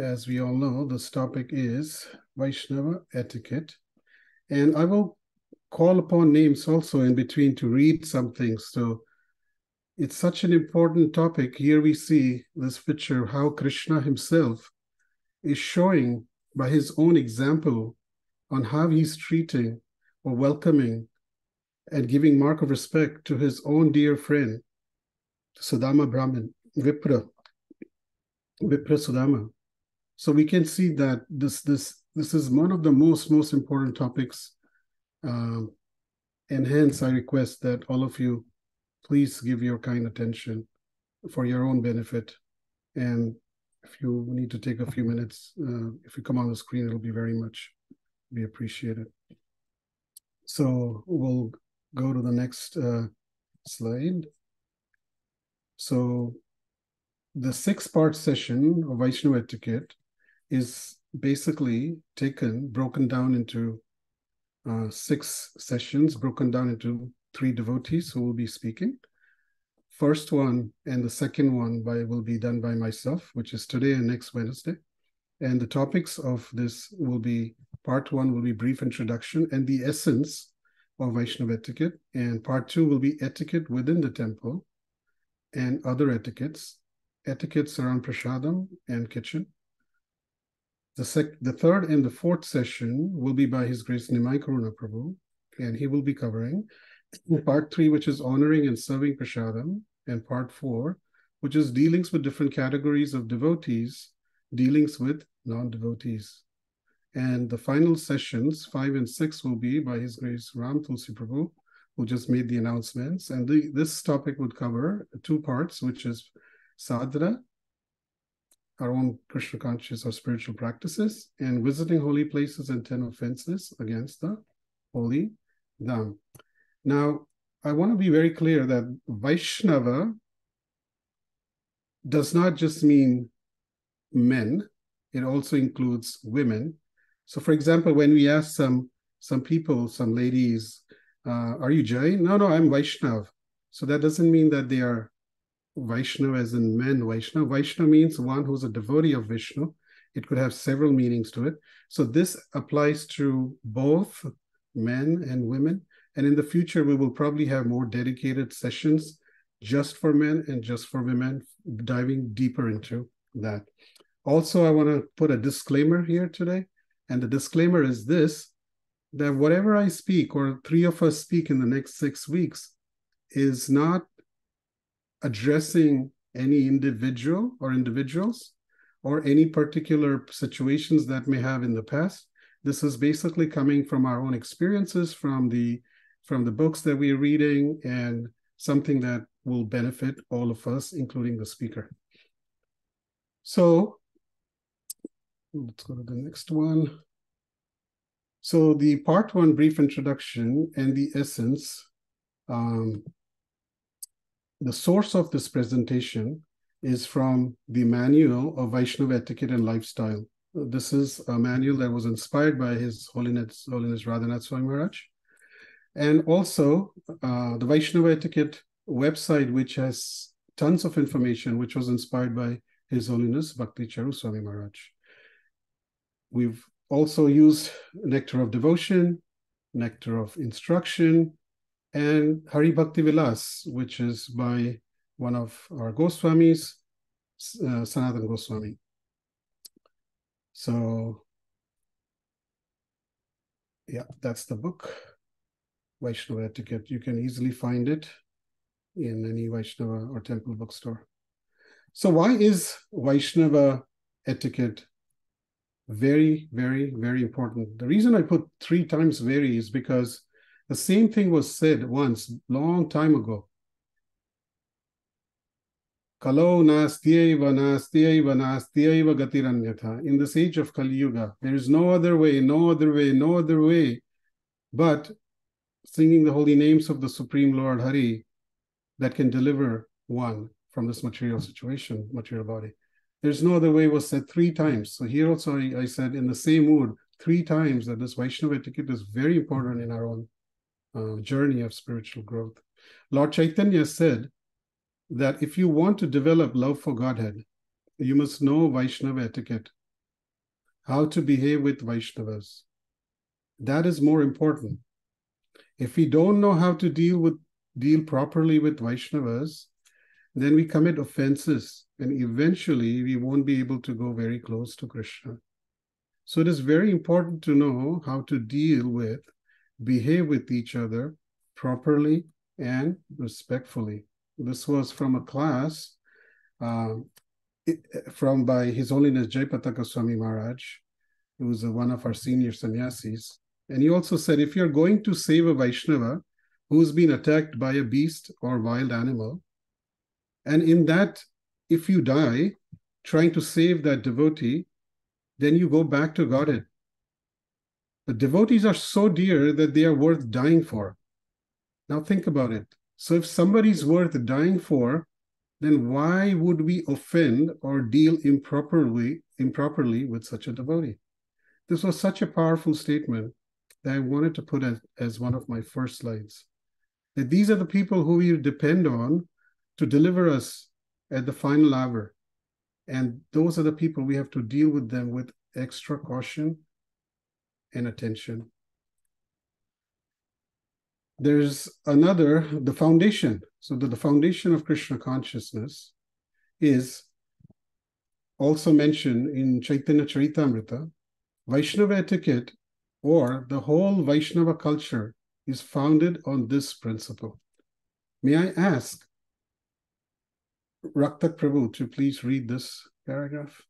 as we all know, this topic is Vaishnava etiquette. And I will call upon names also in between to read some things. So it's such an important topic. Here we see this picture of how Krishna himself is showing by his own example on how he's treating or welcoming and giving mark of respect to his own dear friend, Sudama Brahmin, Vipra, Vipra Sudama. So we can see that this this this is one of the most most important topics, um, and hence I request that all of you please give your kind attention for your own benefit, and if you need to take a few minutes, uh, if you come on the screen, it'll be very much be appreciated. So we'll go to the next uh, slide. So the six-part session of Vaishnava etiquette is basically taken, broken down into uh, six sessions, broken down into three devotees who will be speaking. First one and the second one by will be done by myself, which is today and next Wednesday. And the topics of this will be part one will be brief introduction and the essence of Vaishnava etiquette, and part two will be etiquette within the temple and other etiquettes, etiquettes around prasadam and kitchen. The, sec- the third and the fourth session will be by His Grace Nimai Karuna Prabhu, and he will be covering part three, which is honoring and serving prasadam, and part four, which is dealings with different categories of devotees, dealings with non devotees. And the final sessions, five and six, will be by His Grace Ram Tulsi Prabhu, who just made the announcements. And the, this topic would cover two parts, which is sadhana, our own Krishna conscious or spiritual practices, and visiting holy places and 10 offenses against the holy dham. Now, I want to be very clear that Vaishnava does not just mean men, it also includes women. So, for example, when we ask some some people, some ladies, uh, "Are you Jain?" No, no, I'm Vaishnav. So that doesn't mean that they are Vaishnav as in men Vaishnav. Vaishnav means one who's a devotee of Vishnu. It could have several meanings to it. So this applies to both men and women. And in the future, we will probably have more dedicated sessions just for men and just for women, diving deeper into that. Also, I want to put a disclaimer here today. And the disclaimer is this that whatever I speak, or three of us speak in the next six weeks, is not addressing any individual or individuals or any particular situations that may have in the past. This is basically coming from our own experiences, from the from the books that we're reading, and something that will benefit all of us, including the speaker. So let's go to the next one. So the part one brief introduction and the essence. Um, the source of this presentation is from the Manual of Vaishnava Etiquette and Lifestyle. This is a manual that was inspired by His Holiness, Holiness Radhanath Swami Maharaj. And also uh, the Vaishnava Etiquette website, which has tons of information, which was inspired by His Holiness Bhakti Charu Swami Maharaj. We've also used Nectar of Devotion, Nectar of Instruction, and Hari Bhakti Vilas, which is by one of our Goswamis, uh, Sanatan Goswami. So, yeah, that's the book, Vaishnava Etiquette. You can easily find it in any Vaishnava or temple bookstore. So, why is Vaishnava etiquette very, very, very important? The reason I put three times very is because the same thing was said once, long time ago. Kalo nastyaiva nastyaiva nastyaiva gatiranyatha. In this age of Kali Yuga, there is no other way, no other way, no other way but singing the holy names of the Supreme Lord Hari that can deliver one from this material situation, material body. There's no other way was said three times. So here also I, I said in the same mood three times that this Vaishnava etiquette is very important in our own uh, journey of spiritual growth. Lord Chaitanya said that if you want to develop love for Godhead, you must know Vaishnava etiquette how to behave with Vaishnavas. That is more important. If we don't know how to deal with deal properly with Vaishnavas, then we commit offenses and eventually we won't be able to go very close to Krishna. So it is very important to know how to deal with, behave with each other properly and respectfully. This was from a class uh, from by His Holiness Jayapataka Swami Maharaj, who was one of our senior sannyasis. And he also said, if you're going to save a Vaishnava who's been attacked by a beast or wild animal, and in that, if you die trying to save that devotee, then you go back to Godhead. The devotees are so dear that they are worth dying for. Now think about it. So if somebody's worth dying for, then why would we offend or deal improperly improperly with such a devotee? This was such a powerful statement that I wanted to put as, as one of my first slides. That these are the people who we depend on to deliver us at the final hour. And those are the people we have to deal with them with extra caution and attention. There's another, the foundation so the, the foundation of Krishna consciousness is also mentioned in Chaitanya Charitamrita. Vaishnava etiquette or the whole Vaishnava culture is founded on this principle. May I ask Raktak Prabhu to please read this paragraph?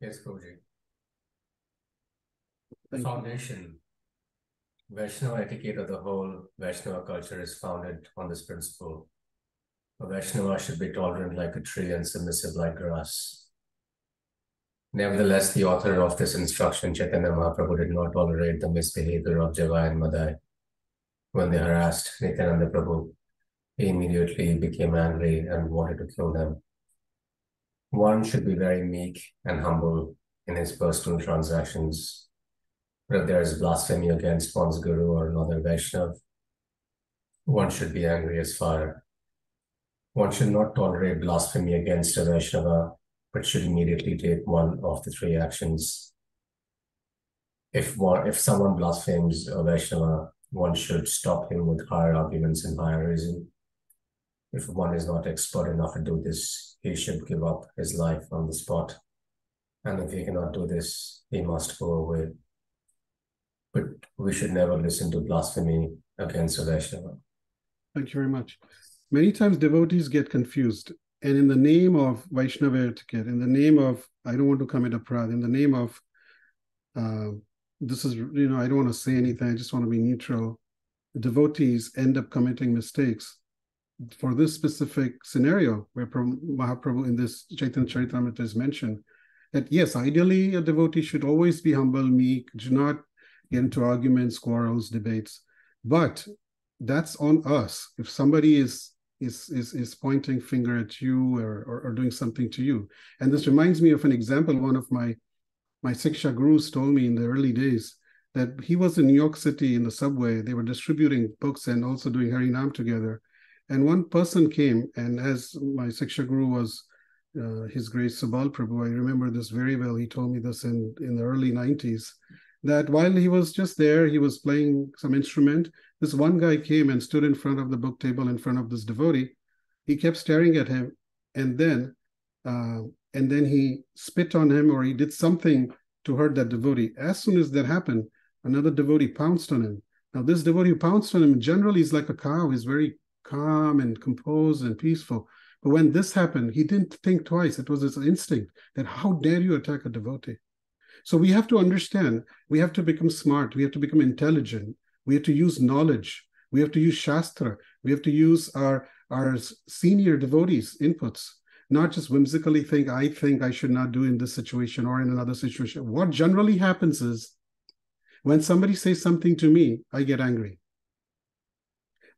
Yes, Guruji. The foundation Vaishnava etiquette of the whole Vaishnava culture is founded on this principle. A Vaishnava should be tolerant like a tree and submissive like grass. Nevertheless, the author of this instruction, Chaitanya Mahaprabhu, did not tolerate the misbehavior of Jagai and Madai. When they harassed Nityananda Prabhu, he immediately became angry and wanted to kill them. One should be very meek and humble in his personal transactions if there is blasphemy against one's guru or another Vaishnav, one should be angry as fire. One should not tolerate blasphemy against a Vaishnava, but should immediately take one of the three actions. If one, if someone blasphemes a Vaishnava, one should stop him with higher arguments and higher reason. If one is not expert enough to do this, he should give up his life on the spot. And if he cannot do this, he must go away but we should never listen to blasphemy against a Vaishnava. Thank you very much. Many times devotees get confused, and in the name of Vaishnava etiquette, in the name of I don't want to commit aparadh, in the name of uh, this is you know I don't want to say anything, I just want to be neutral. Devotees end up committing mistakes. For this specific scenario, where Mahaprabhu in this Chaitanya Charitamrita is mentioned, that yes, ideally a devotee should always be humble, meek, do not get into arguments, quarrels, debates. But that's on us. If somebody is is is, is pointing finger at you or, or, or doing something to you, and this reminds me of an example. One of my my Siksha gurus told me in the early days that he was in New York City in the subway. They were distributing books and also doing Harinam together. And one person came, and as my Siksha guru was uh, His Grace Subal Prabhu, I remember this very well. He told me this in, in the early 90s that while he was just there, he was playing some instrument. This one guy came and stood in front of the book table in front of this devotee. He kept staring at him, and then, uh, and then he spit on him or he did something to hurt that devotee. As soon as that happened, another devotee pounced on him. Now, this devotee who pounced on him generally is like a cow. He's very calm and composed and peaceful. But when this happened, he didn't think twice. It was his instinct that how dare you attack a devotee? So we have to understand, we have to become smart, we have to become intelligent, we have to use knowledge, we have to use Shastra, we have to use our, our senior devotees' inputs, not just whimsically think, I think I should not do in this situation or in another situation. What generally happens is when somebody says something to me, I get angry.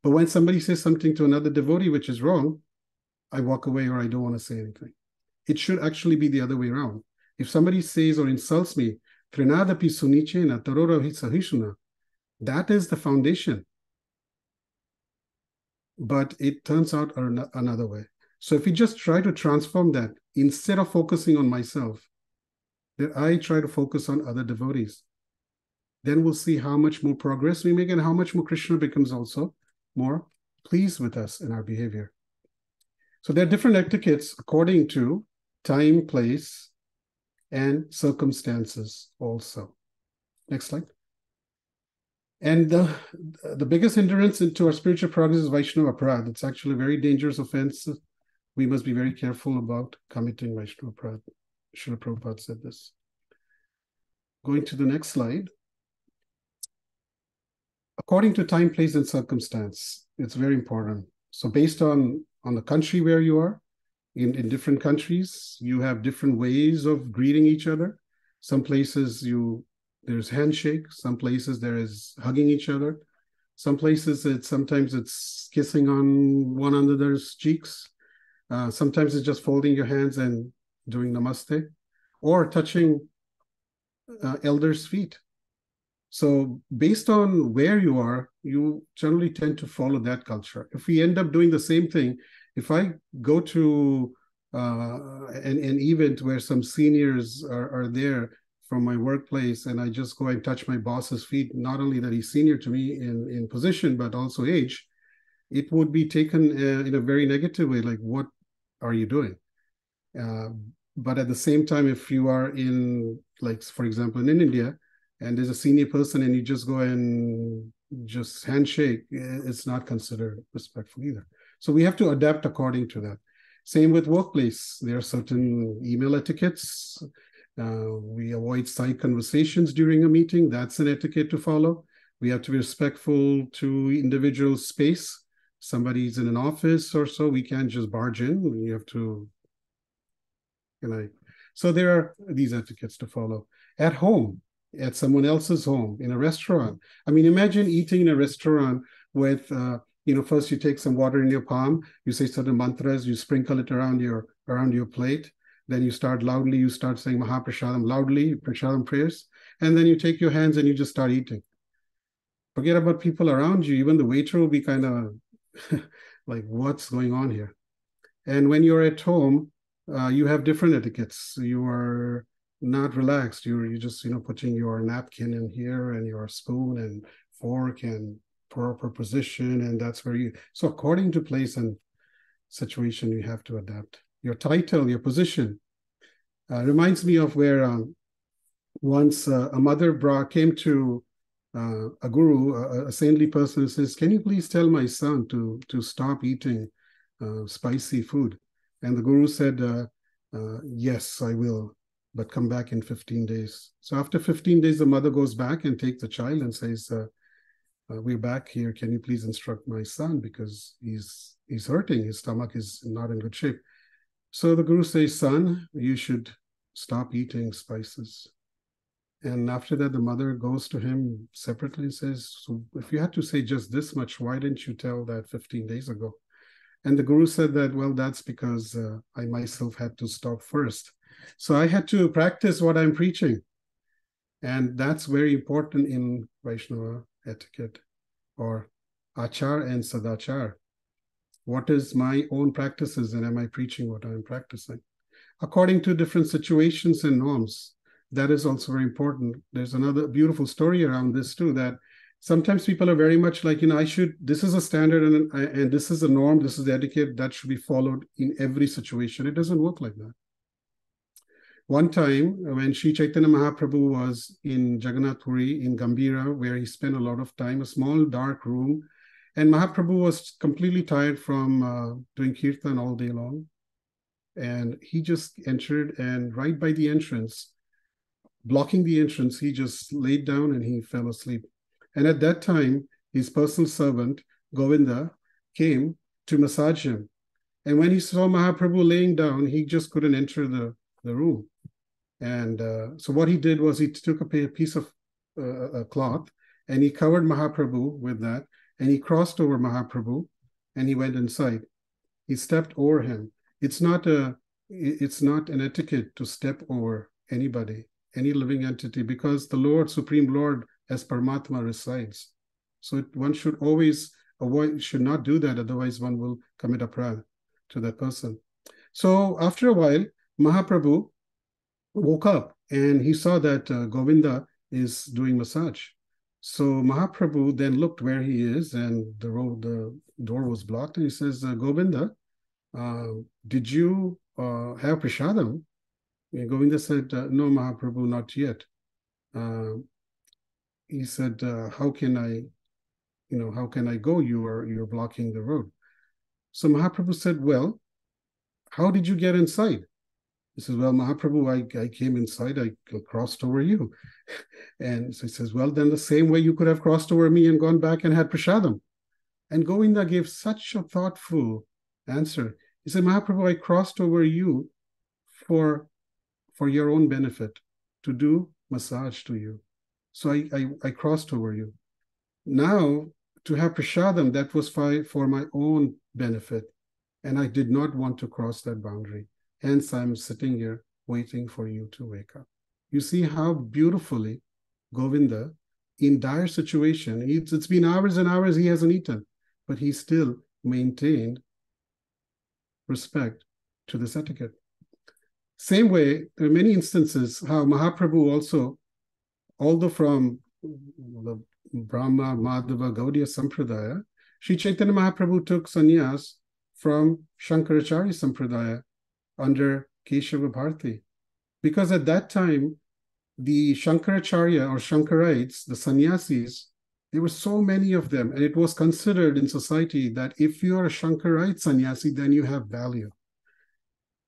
But when somebody says something to another devotee which is wrong, I walk away or I don't want to say anything. It should actually be the other way around. If somebody says or insults me, tarora that is the foundation. But it turns out another way. So if we just try to transform that, instead of focusing on myself, that I try to focus on other devotees. Then we'll see how much more progress we make and how much more Krishna becomes also more pleased with us in our behavior. So there are different etiquettes according to time, place, and circumstances also. Next slide. And the, the biggest hindrance into our spiritual progress is Vaishnava Aparadh. It's actually a very dangerous offense. We must be very careful about committing Vaishnava Aparadh. Srila Prabhupada said this. Going to the next slide. According to time, place, and circumstance, it's very important. So based on, on the country where you are, in, in different countries, you have different ways of greeting each other. Some places you there's handshake, some places there is hugging each other. Some places it's sometimes it's kissing on one another's cheeks. Uh, sometimes it's just folding your hands and doing namaste or touching uh, elders' feet. So, based on where you are, you generally tend to follow that culture. If we end up doing the same thing, if I go to uh, an, an event where some seniors are, are there from my workplace and I just go and touch my boss's feet, not only that he's senior to me in, in position, but also age, it would be taken uh, in a very negative way. Like, what are you doing? Uh, but at the same time, if you are in, like, for example, in India, and there's a senior person and you just go and just handshake, it's not considered respectful either. So we have to adapt according to that. Same with workplace. There are certain email etiquettes. Uh, we avoid side conversations during a meeting. That's an etiquette to follow. We have to be respectful to individual space. Somebody's in an office or so, we can't just barge in. We have to, you know. So there are these etiquettes to follow. At home, at someone else's home, in a restaurant. I mean, imagine eating in a restaurant with uh, you know first you take some water in your palm you say certain mantras you sprinkle it around your around your plate. Then you start loudly you start saying mahaprashadam loudly prashadam prayers. And then you take your hands and you just start eating. Forget about people around you. Even the waiter will be kind of like what's going on here? And when you're at home uh, you have different etiquettes. You are not relaxed. You're you just you know putting your napkin in here and your spoon and fork and proper position and that's where you so according to place and situation you have to adapt. Your title your position uh, reminds me of where um, once uh, a mother brought came to uh, a guru a, a, saintly person says can you please tell my son to to stop eating uh, spicy food? And the guru said uh, uh, yes i will but come back in 15 days. So after 15 days the mother goes back and takes the child and says uh, we're back here. Can you please instruct my son because he's he's hurting. His stomach is not in good shape. So the guru says, son, you should stop eating spices. And after that, the mother goes to him separately and says, So if you had to say just this much, why didn't you tell that 15 days ago? And the guru said that, well, that's because uh, I myself had to stop first. So I had to practice what I'm preaching. And that's very important in Vaishnava etiquette or achar and sadachar. What is my own practices and am I preaching what I'm practicing? According to different situations and norms, that is also very important. There's another beautiful story around this too that sometimes people are very much like, you know, I should, this is a standard and, and this is a norm, this is the etiquette that should be followed in every situation. It doesn't work like that. One time, when Sri Chaitanya Mahaprabhu was in Jagannath Puri in Gambhira, where he spent a lot of time, a small dark room, and Mahaprabhu was completely tired from uh, doing kirtan all day long. And he just entered, and right by the entrance, blocking the entrance, he just laid down and he fell asleep. And at that time, his personal servant, Govinda, came to massage him. And when he saw Mahaprabhu laying down, he just couldn't enter the, the room. And uh, so what he did was he took a piece of uh, a cloth and he covered Mahaprabhu with that, and he crossed over Mahaprabhu, and he went inside. He stepped over him. It's not a it's not an etiquette to step over anybody, any living entity, because the Lord, Supreme Lord, as Paramatma resides. So it, one should always avoid, should not do that, otherwise one will commit aparadh to that person. So after a while, Mahaprabhu woke up and he saw that uh, Govinda is doing massage. So Mahaprabhu then looked where he is, and the road, the door was blocked, and he says, uh, "Govinda, uh, did you uh, have prashadam?" And Govinda said, uh, "No, Mahaprabhu, not yet." He said, "How can I, you know, how can I go? You are you're blocking the road." So Mahaprabhu said, "Well, how did you get inside?" He says, Well, Mahaprabhu, I, I came inside, I crossed over you. And so he says, Well, then the same way you could have crossed over me and gone back and had prashadam. And Govinda gave such a thoughtful answer. He said, Mahaprabhu, I crossed over you for, for your own benefit, to do massage to you. So I, I, I crossed over you. Now, to have prashadam, that was for, for my own benefit. And I did not want to cross that boundary. Hence, I'm sitting here waiting for you to wake up. You see how beautifully Govinda, in dire situation, it's, it's been hours and hours he hasn't eaten, but he still maintained respect to this etiquette. Same way, there are many instances how Mahaprabhu also, although from the Brahma, Madhava, Gaudiya Sampradaya, Sri Chaitanya Mahaprabhu took sannyas from Shankaracharya Sampradaya under Keshava Bharati. Because at that time, the Shankaracharya or Shankarites, the sannyasis, there were so many of them, and it was considered in society that if you are a Shankarite sannyasi, then you have value.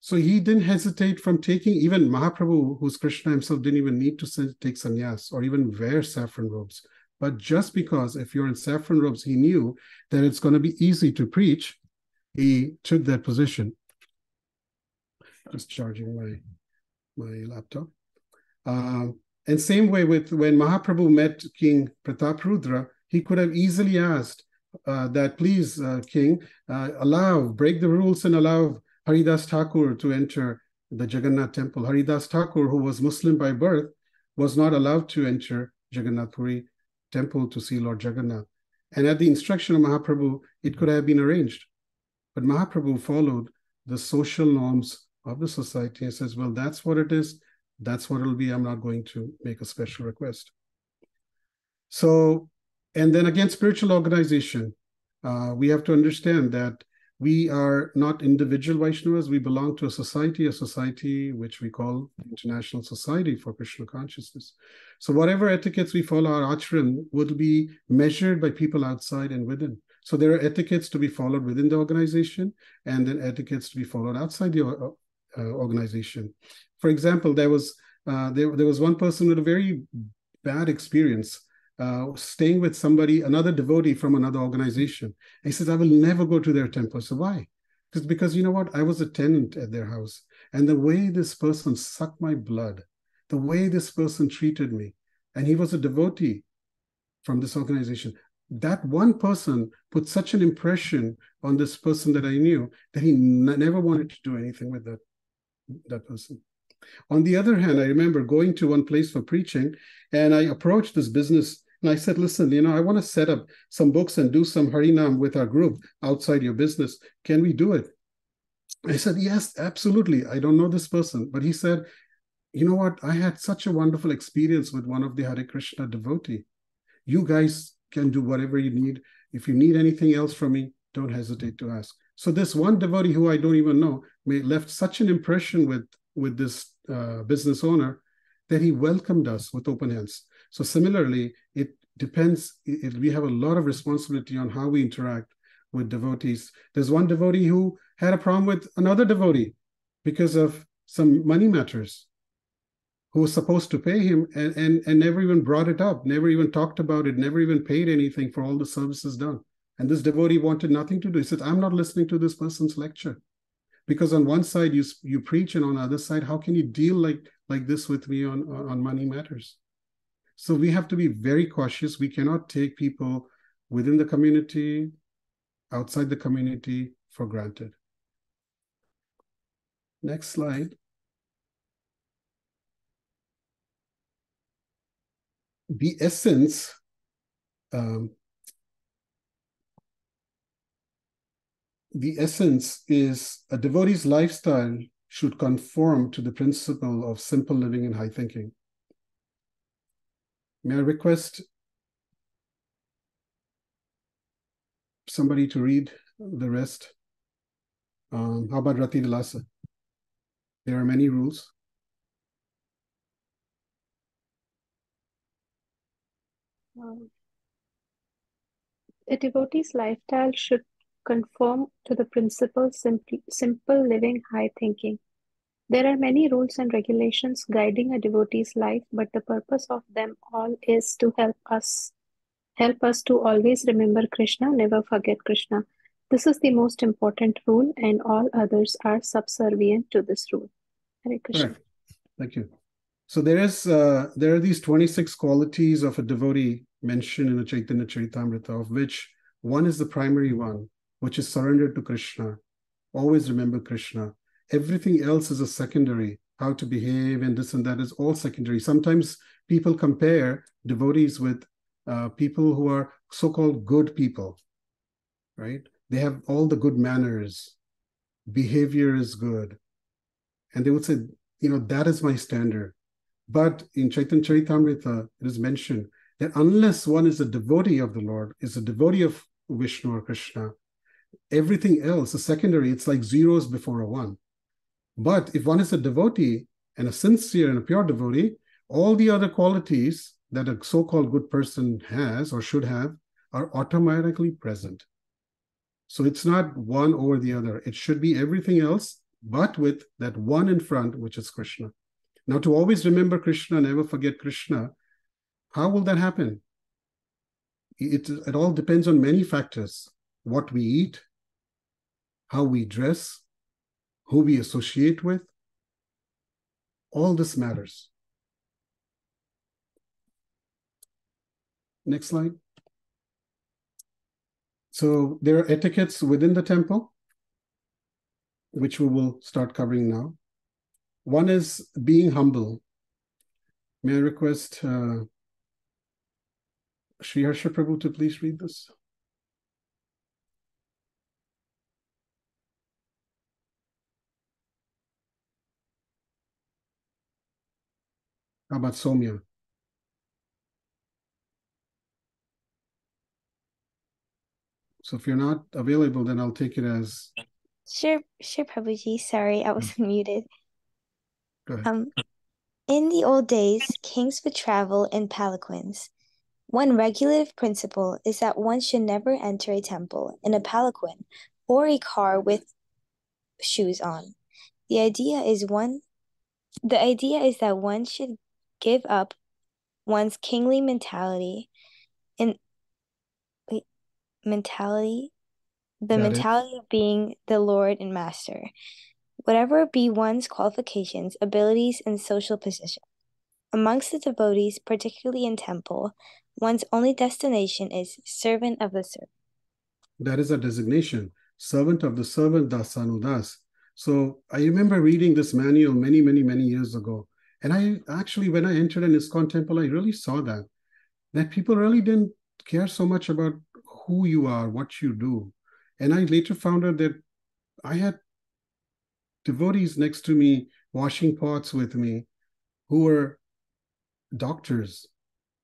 So he didn't hesitate from taking, even Mahaprabhu, who's Krishna himself, didn't even need to take sannyas or even wear saffron robes. But just because if you're in saffron robes, he knew that it's going to be easy to preach, he took that position just charging my my laptop. Um, and same way with when Mahaprabhu met King Prataprudra, he could have easily asked uh, that, please, uh, King, uh, allow, break the rules and allow Haridas Thakur to enter the Jagannath temple. Haridas Thakur, who was Muslim by birth, was not allowed to enter Jagannath Puri temple to see Lord Jagannath. And at the instruction of Mahaprabhu, it could have been arranged. But Mahaprabhu followed the social norms of the society and says, well, that's what it is. That's what it'll be. I'm not going to make a special request. So, and then again, spiritual organization. Uh, we have to understand that we are not individual Vaishnavas. We belong to a society, a society which we call International Society for Krishna Consciousness. So whatever etiquettes we follow, our acharan will be measured by people outside and within. So there are etiquettes to be followed within the organization, and then etiquettes to be followed outside the uh, organization. For example, there was uh, there, there was one person with a very bad experience uh, staying with somebody, another devotee from another organization. And he says, I will never go to their temple. So why? Because because you know what? I was a tenant at their house. And the way this person sucked my blood, the way this person treated me, and he was a devotee from this organization. That one person put such an impression on this person that I knew that he n- never wanted to do anything with that that person. On the other hand, I remember going to one place for preaching, and I approached this business and I said, listen, you know, I want to set up some books and do some Harinam with our group outside your business. Can we do it? I said, yes, absolutely. I don't know this person. But he said, you know what? I had such a wonderful experience with one of the Hare Krishna devotee. You guys can do whatever you need. If you need anything else from me, don't hesitate to ask. So this one devotee who I don't even know may left such an impression with with this uh, business owner that he welcomed us with open hands. So similarly, it depends. It, we have a lot of responsibility on how we interact with devotees. There's one devotee who had a problem with another devotee because of some money matters who was supposed to pay him and, and, and never even brought it up, never even talked about it, never even paid anything for all the services done. And this devotee wanted nothing to do. He said, I'm not listening to this person's lecture. Because on one side you you preach, and on the other side, how can you deal like like this with me on, on money matters? So we have to be very cautious. We cannot take people within the community, outside the community for granted. Next slide. The essence um, the essence is a devotee's lifestyle should conform to the principle of simple living and high thinking. May I request somebody to read the rest? Um, how about Rati Vilasa? There are many rules. Um, a devotee's lifestyle should conform to the principle simple, simple living, high thinking. There are many rules and regulations guiding a devotee's life, but the purpose of them all is to help us help us to always remember Krishna, never forget Krishna. This is the most important rule, and all others are subservient to this rule. Hare Krishna. Right. Thank you. So there is uh, there are these 26 qualities of a devotee mentioned in the Chaitanya Charitamrita, of which one is the primary one, which is surrendered to Krishna. Always remember Krishna. Everything else is a secondary. How to behave and this and that is all secondary. Sometimes people compare devotees with uh, people who are so-called good people, right? They have all the good manners. Behavior is good. And they would say, you know, that is my standard. But in Chaitanya Charitamrita, it is mentioned that unless one is a devotee of the Lord, is a devotee of Vishnu or Krishna, everything else is secondary. It's like zeros before a one. But if one is a devotee and a sincere and a pure devotee, all the other qualities that a so called good person has or should have are automatically present. So it's not one over the other. It should be everything else, but with that one in front, which is Krishna. Now, to always remember Krishna, never forget Krishna, how will that happen? It, it all depends on many factors what we eat, how we dress, who we associate with. All this matters. Next slide. So there are etiquettes within the temple, which we will start covering now. One is being humble. May I request uh, Sri Harsha Prabhu to please read this? How about Somya? So if you're not available, then I'll take it as. Sure, sure, Prabhuji. Sorry, I was muted. Go ahead. Um, in the old days, kings would travel in palanquins. One regulative principle is that one should never enter a temple in a palanquin or a car with shoes on. The idea is one the idea is that one should give up one's kingly mentality in wait, mentality the Got it. mentality of being the lord and master whatever be one's qualifications abilities and social position amongst the devotees particularly in temple one's only destination is servant of the servant That is a designation, servant of the servant Dasanudas. So I remember reading this manual many, many, many years ago. And I actually, when I entered an ISKCON temple, I really saw that, that people really didn't care so much about who you are, what you do. And I later found out that I had devotees next to me washing pots with me who were doctors,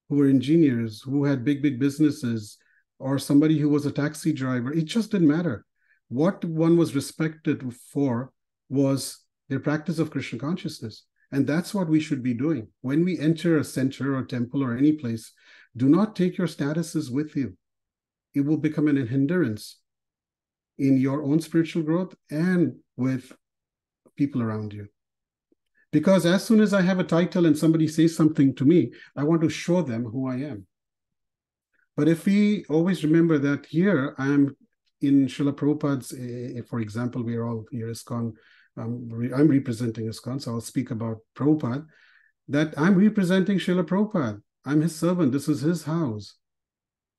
who were engineers, who had big, big businesses, or somebody who was a taxi driver. It just didn't matter. What one was respected for was their practice of Krishna consciousness. And that's what we should be doing. When we enter a center or temple or any place, do not take your statuses with you. It will become an hindrance in your own spiritual growth and with people around you. Because as soon as I have a title and somebody says something to me, I want to show them who I am. But if we always remember that here I am in Srila Prabhupada's, uh, for example, we are all here ISKCON, um, re- I'm representing ISKCON, so I'll speak about Prabhupada, that I'm representing Srila Prabhupada. I'm his servant. This is his house.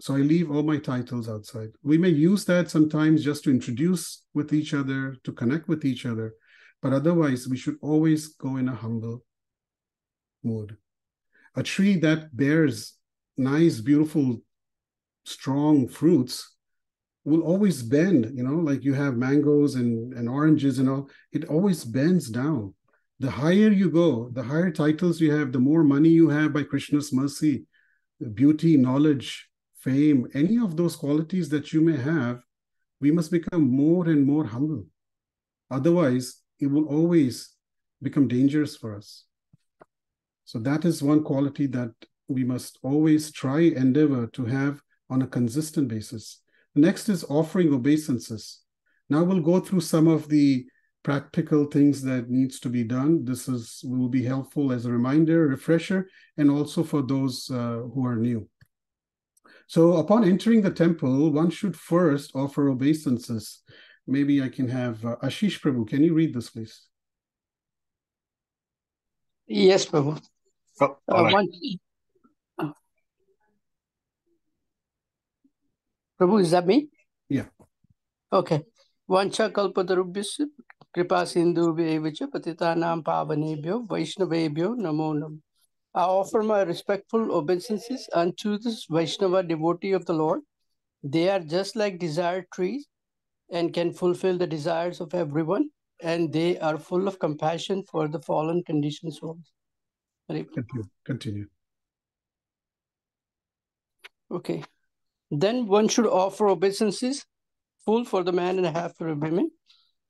So I leave all my titles outside. We may use that sometimes just to introduce with each other, to connect with each other, but otherwise we should always go in a humble mood. A tree that bears nice, beautiful, strong fruits will always bend, you know, like you have mangoes and, and oranges and all, it always bends down. The higher you go, the higher titles you have, the more money you have by Krishna's mercy, beauty, knowledge, fame, any of those qualities that you may have, we must become more and more humble. Otherwise, it will always become dangerous for us. So that is one quality that we must always try, endeavor to have on a consistent basis. Next is offering obeisances. Now we'll go through some of the practical things that needs to be done. This is will be helpful as a reminder, refresher, and also for those uh, who are new. So upon entering the temple, one should first offer obeisances. Maybe I can have uh, Ashish Prabhu. Can you read this, please? Yes, Prabhu. Oh, Uh, all right. one, Prabhu, is that me? Yeah. Okay. Vancha kalpatarubhyasya kripa sindhu evacha patitanam pavanebhyo vaishnavebhyo namo nam. I offer my respectful obeisances unto this Vaishnava devotee of the Lord. They are just like desired trees and can fulfill the desires of everyone, and they are full of compassion for the fallen conditioned souls. Continue. Continue. Okay. Then one should offer obeisances, full for the man and half for the women,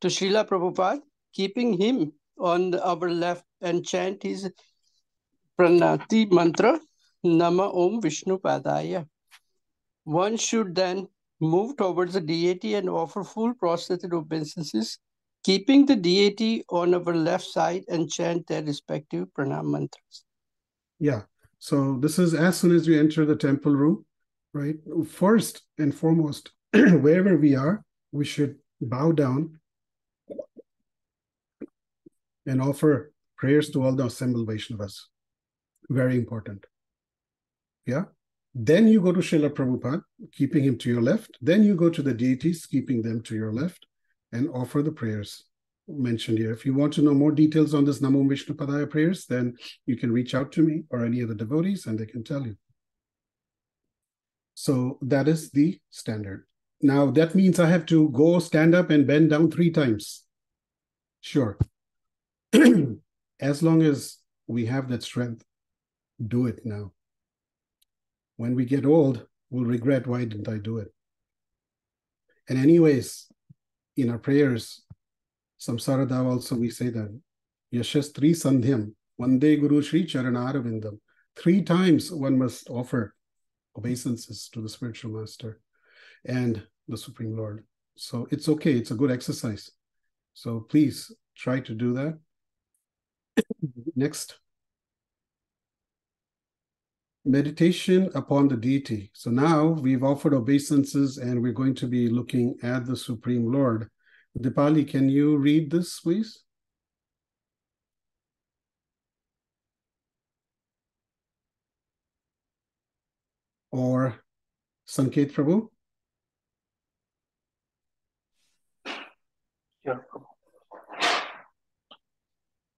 to Srila Prabhupada, keeping him on the, our left and chant his pranati mantra, Nama Om Vishnu Padaya. One should then move towards the deity and offer full prostrated obeisances, keeping the deity on our left side and chant their respective pranam mantras. Yeah. So this is as soon as you enter the temple room, right? First and foremost, wherever we are, we should bow down and offer prayers to all the assembled Vaishnavas. Very important. Yeah. Then you go to Srila Prabhupada, keeping him to your left. Then you go to the deities, keeping them to your left, and offer the prayers mentioned here. If you want to know more details on this Namo Vishnu Padaya prayers, then you can reach out to me or any of the devotees and they can tell you. So that is the standard. Now that means I have to go stand up and bend down three times. Sure. as long as we have that strength, do it now. When we get old, we'll regret why didn't I do it? And anyways, in our prayers, Samsarada also we say that Yashastri Sandhyam, Vande Guru Sri Charanarvindam. Three times one must offer obeisances to the spiritual master and the Supreme Lord. So it's okay, it's a good exercise. So please try to do that. Next. Meditation upon the deity. So now we've offered obeisances and we're going to be looking at the Supreme Lord. Dipali, can you read this, please? Or Sanket Prabhu?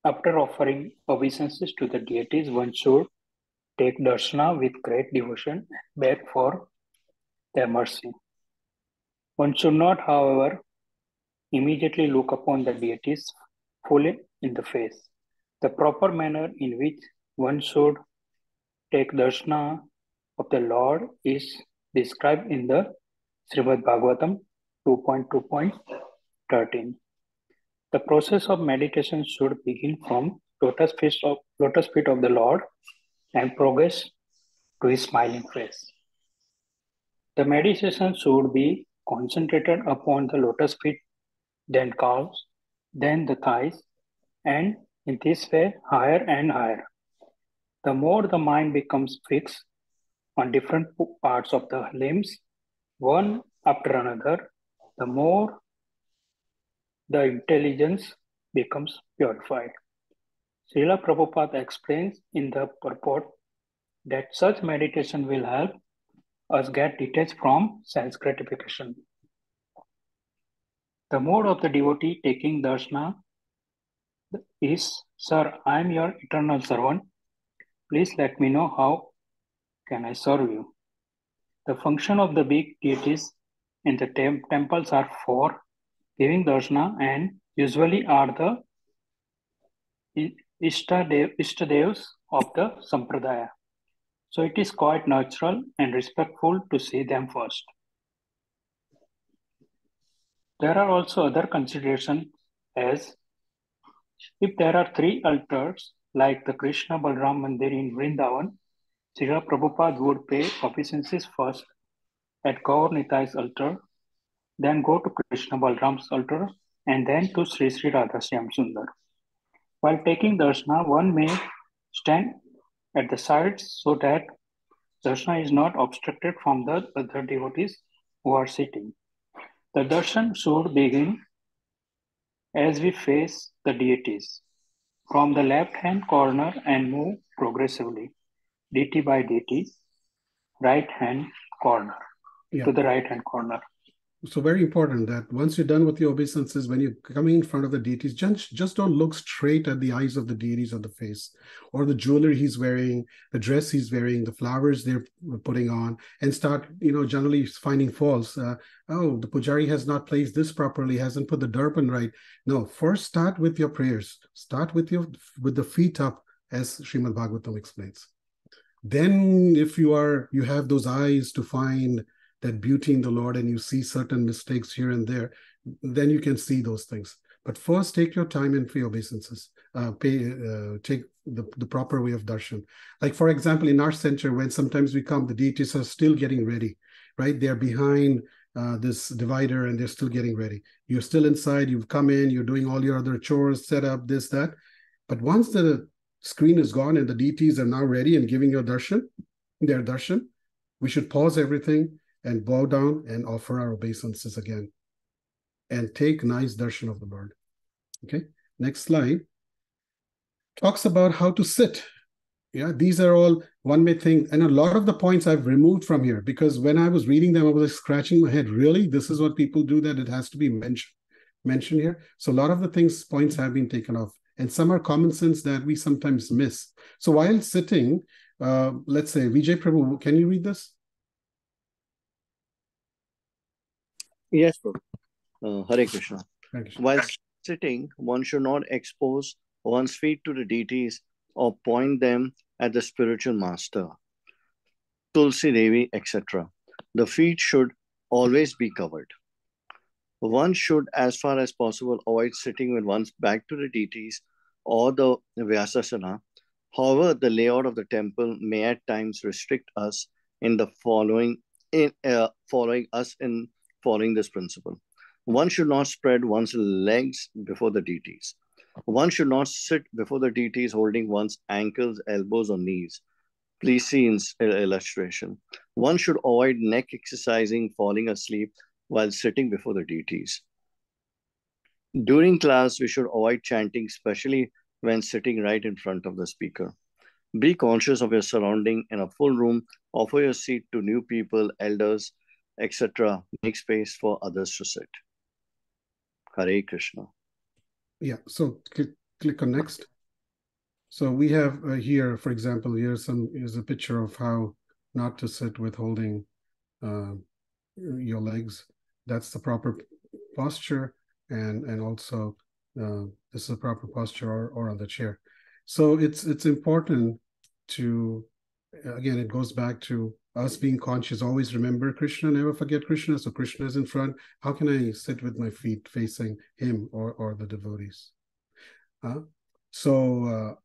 After offering obeisances to the deities, one should take darshana with great devotion and beg for their mercy. One should not, however, immediately look upon the deities fully in the face. The proper manner in which one should take darshana of the Lord is described in the Srimad Bhagavatam 2.2.13. The process of meditation should begin from lotus feet of, lotus feet of the Lord and progress to his smiling face. The meditation should be concentrated upon the lotus feet, then calves, then the thighs, and in this way higher and higher. The more the mind becomes fixed on different parts of the limbs, one after another, the more the intelligence becomes purified. Srila Prabhupada explains in the purport that such meditation will help us get detached from sense gratification. The mode of the devotee taking darshana is, Sir, I am your eternal servant. Please let me know how can I serve you. The function of the big deities in the tem- temples are for giving darshana and usually are the Ishtadev, Ishtadevs of the Sampradaya. So it is quite natural and respectful to see them first. There are also other considerations as if there are three altars like the Krishna Balram Mandir in Vrindavan, Srila Prabhupada would pay obeisances first at Gaur Nitai's altar, then go to Krishna Balram's altar, and then to Sri Sri Radha Shyam Sundar. While taking darshana, one may stand at the sides so that darshana is not obstructed from the other devotees who are sitting. The darshan should begin as we face the deities from the left hand corner and move progressively, deity by deity, right hand corner Yeah. to the right hand corner. So very important that once you're done with your obeisances, when you're coming in front of the deities, just, just don't look straight at the eyes of the deities on the face, or the jewelry he's wearing, the dress he's wearing, the flowers they're putting on, and start, you know, generally finding faults. Uh, oh, the pujari has not placed this properly, hasn't put the durban right. No, first start with your prayers. Start with your with the feet up, as Srimad Bhagavatam explains. Then, if you are you have those eyes to find that beauty in the Lord and you see certain mistakes here and there, then you can see those things. But first, take your time and pay obeisances. Uh, pay, uh, take the, the proper way of darshan. Like, for example, in our center, when sometimes we come, the deities are still getting ready, right? They're behind uh, this divider and they're still getting ready. You're still inside, you've come in, you're doing all your other chores, set up, this, that. But once the screen is gone and the DTs are now ready and giving your darshan, their darshan, we should pause everything and bow down and offer our obeisances again and take nice darshan of the Lord. Okay, next slide talks about how to sit. Yeah, these are all one may think, and a lot of the points I've removed from here because when I was reading them, I was like scratching my head. Really, this is what people do that it has to be mentioned mentioned here. So a lot of the things points have been taken off, and some are common sense that we sometimes miss. So while sitting, uh, let's say Vijay Prabhu, can you read this? Yes, Prabhu. Uh, Hare Krishna. Thank you. While sitting, one should not expose one's feet to the deities or point them at the spiritual master, Tulsi Devi, etc. The feet should always be covered. One should, as far as possible, avoid sitting with one's back to the deities or the Vyasasana. However, the layout of the temple may at times restrict us in the following in uh, following us in following this principle. One should not spread one's legs before the deities. One should not sit before the deities holding one's ankles, elbows, or knees. Please see in illustration. One should avoid neck exercising, falling asleep while sitting before the deities. During class, we should avoid chanting, especially when sitting right in front of the speaker. Be conscious of your surrounding in a full room. Offer your seat to new people, elders, etc. Make space for others to sit. Hare Krishna. Yeah, so click, click on next. So we have uh, here, for example, here's some here's a picture of how not to sit with holding uh, your legs. That's the proper posture, and and also uh, this is a proper posture or, or on the chair. So it's it's important to again it goes back to us being conscious always remember krishna never forget krishna. So krishna is in front. How can i sit with my feet facing him or or the devotees? Uh, so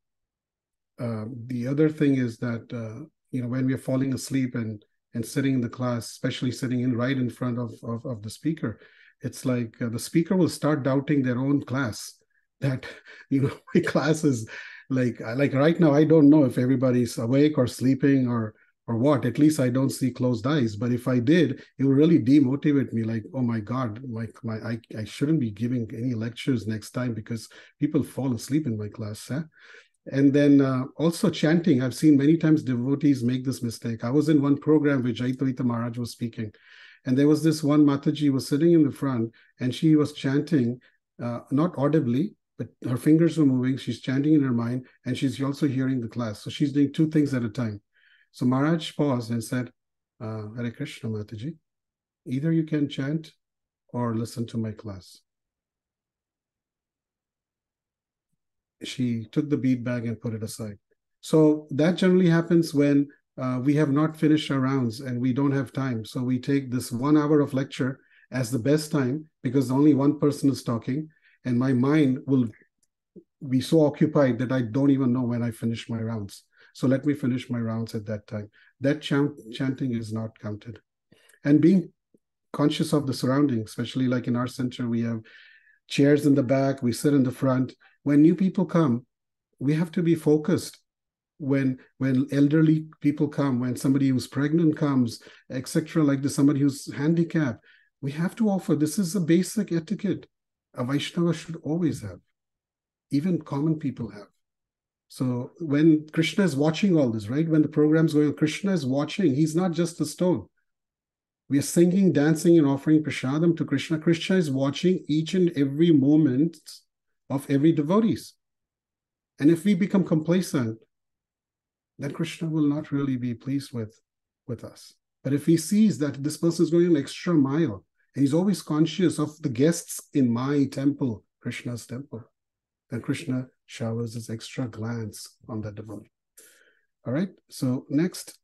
uh, the other thing is that uh, you know when we are falling asleep and and sitting in the class especially sitting in right in front of of, of the speaker it's like uh, the speaker will start doubting their own class that you know my class is like like right now i don't know if everybody's awake or sleeping or or what at least i don't see closed eyes but if i did it would really demotivate me like oh my god like my i, I shouldn't be giving any lectures next time because people fall asleep in my class huh? And then uh, also chanting i've seen many times devotees make this mistake i was in one program where Jayadvaita maharaj was speaking and there was this one mataji was sitting in the front and she was chanting uh, not audibly but her fingers were moving. She's chanting in her mind, and she's also hearing the class. So she's doing two things at a time. So Maharaj paused and said, uh, Hare Krishna, Mataji. Either you can chant or listen to my class. She took the bead bag and put it aside. So that generally happens when uh, we have not finished our rounds and we don't have time. So we take this one hour of lecture as the best time because only one person is talking, and my mind will be so occupied that I don't even know when I finish my rounds. So let me finish my rounds at that time. That chant, chanting is not counted. And being conscious of the surroundings, especially like in our center, we have chairs in the back, we sit in the front. When new people come, we have to be focused. When when elderly people come when somebody who's pregnant comes etc like this somebody who's handicapped we have to offer this is a basic etiquette a vaishnava should always have. Even common people have. So when krishna is watching all this right? When the program's going krishna is watching. He's not just a stone. We are singing dancing and offering prasadam to krishna. Krishna is watching each and every moment of every devotees and if we become complacent then krishna will not really be pleased with with us but if he sees that this person is going an extra mile and he's always conscious of the guests in my temple, Krishna's temple. And Krishna showers his extra glance on that devotee. All right. So next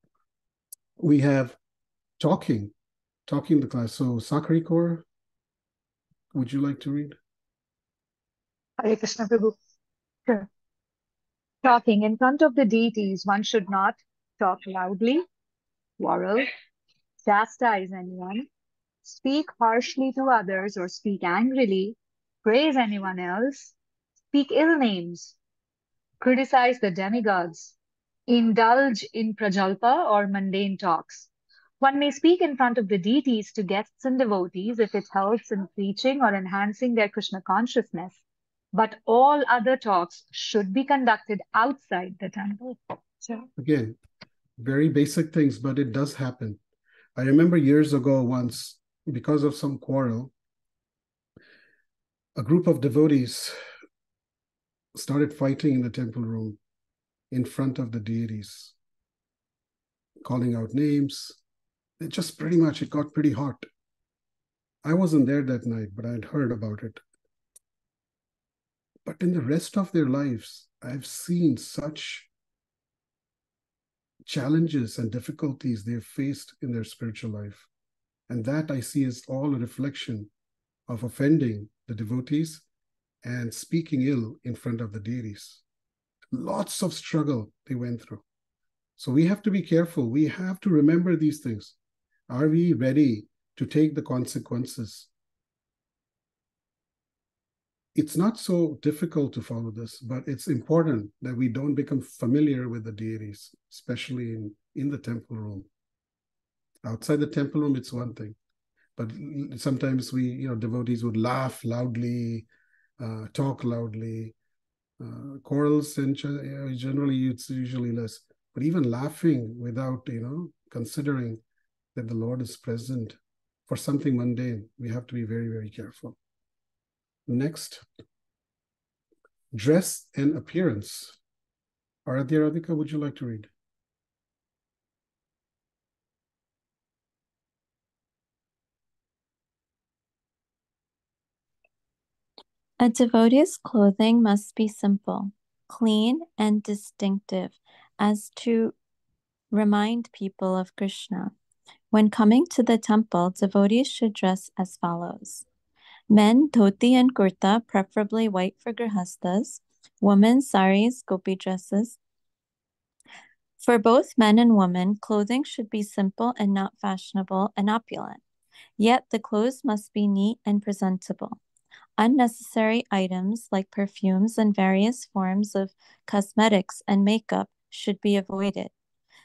we have talking, talking the class. So Sakari Kaur, would you like to read? Hare Krishna Prabhu. Talking in front of the deities, one should not talk loudly, quarrel, chastise anyone, speak harshly to others or speak angrily, praise anyone else, speak ill names, criticize the demigods, indulge in prajalpa or mundane talks. One may speak in front of the deities to guests and devotees if it helps in preaching or enhancing their Krishna consciousness. But all other talks should be conducted outside the temple. So, Again, very basic things, but it does happen. I remember years ago once because of some quarrel, a group of devotees started fighting in the temple room in front of the deities, calling out names. It just pretty much it got pretty hot. I wasn't there that night, but I'd heard about it. But in the rest of their lives, I've seen such challenges and difficulties they've faced in their spiritual life. And that I see as all a reflection of offending the devotees and speaking ill in front of the deities. Lots of struggle they went through. So we have to be careful. We have to remember these things. Are we ready to take the consequences? It's not so difficult to follow this, but it's important that we don't become familiar with the deities, especially in, in the temple room. Outside the temple room, it's one thing, but sometimes we, you know, devotees would laugh loudly, uh, talk loudly. Uh, quarrels and generally it's usually less, but even laughing without, you know, considering that the Lord is present for something mundane, we have to be very, very careful. Next, dress and appearance. Aradhya Radhika, would you like to read? A devotee's clothing must be simple, clean, and distinctive as to remind people of Krishna. When coming to the temple, devotees should dress as follows. Men, dhoti and kurta, preferably white for grihastas. Women, saris, gopi dresses. For both men and women, clothing should be simple and not fashionable and opulent. Yet the clothes must be neat and presentable. Unnecessary items like perfumes and various forms of cosmetics and makeup should be avoided.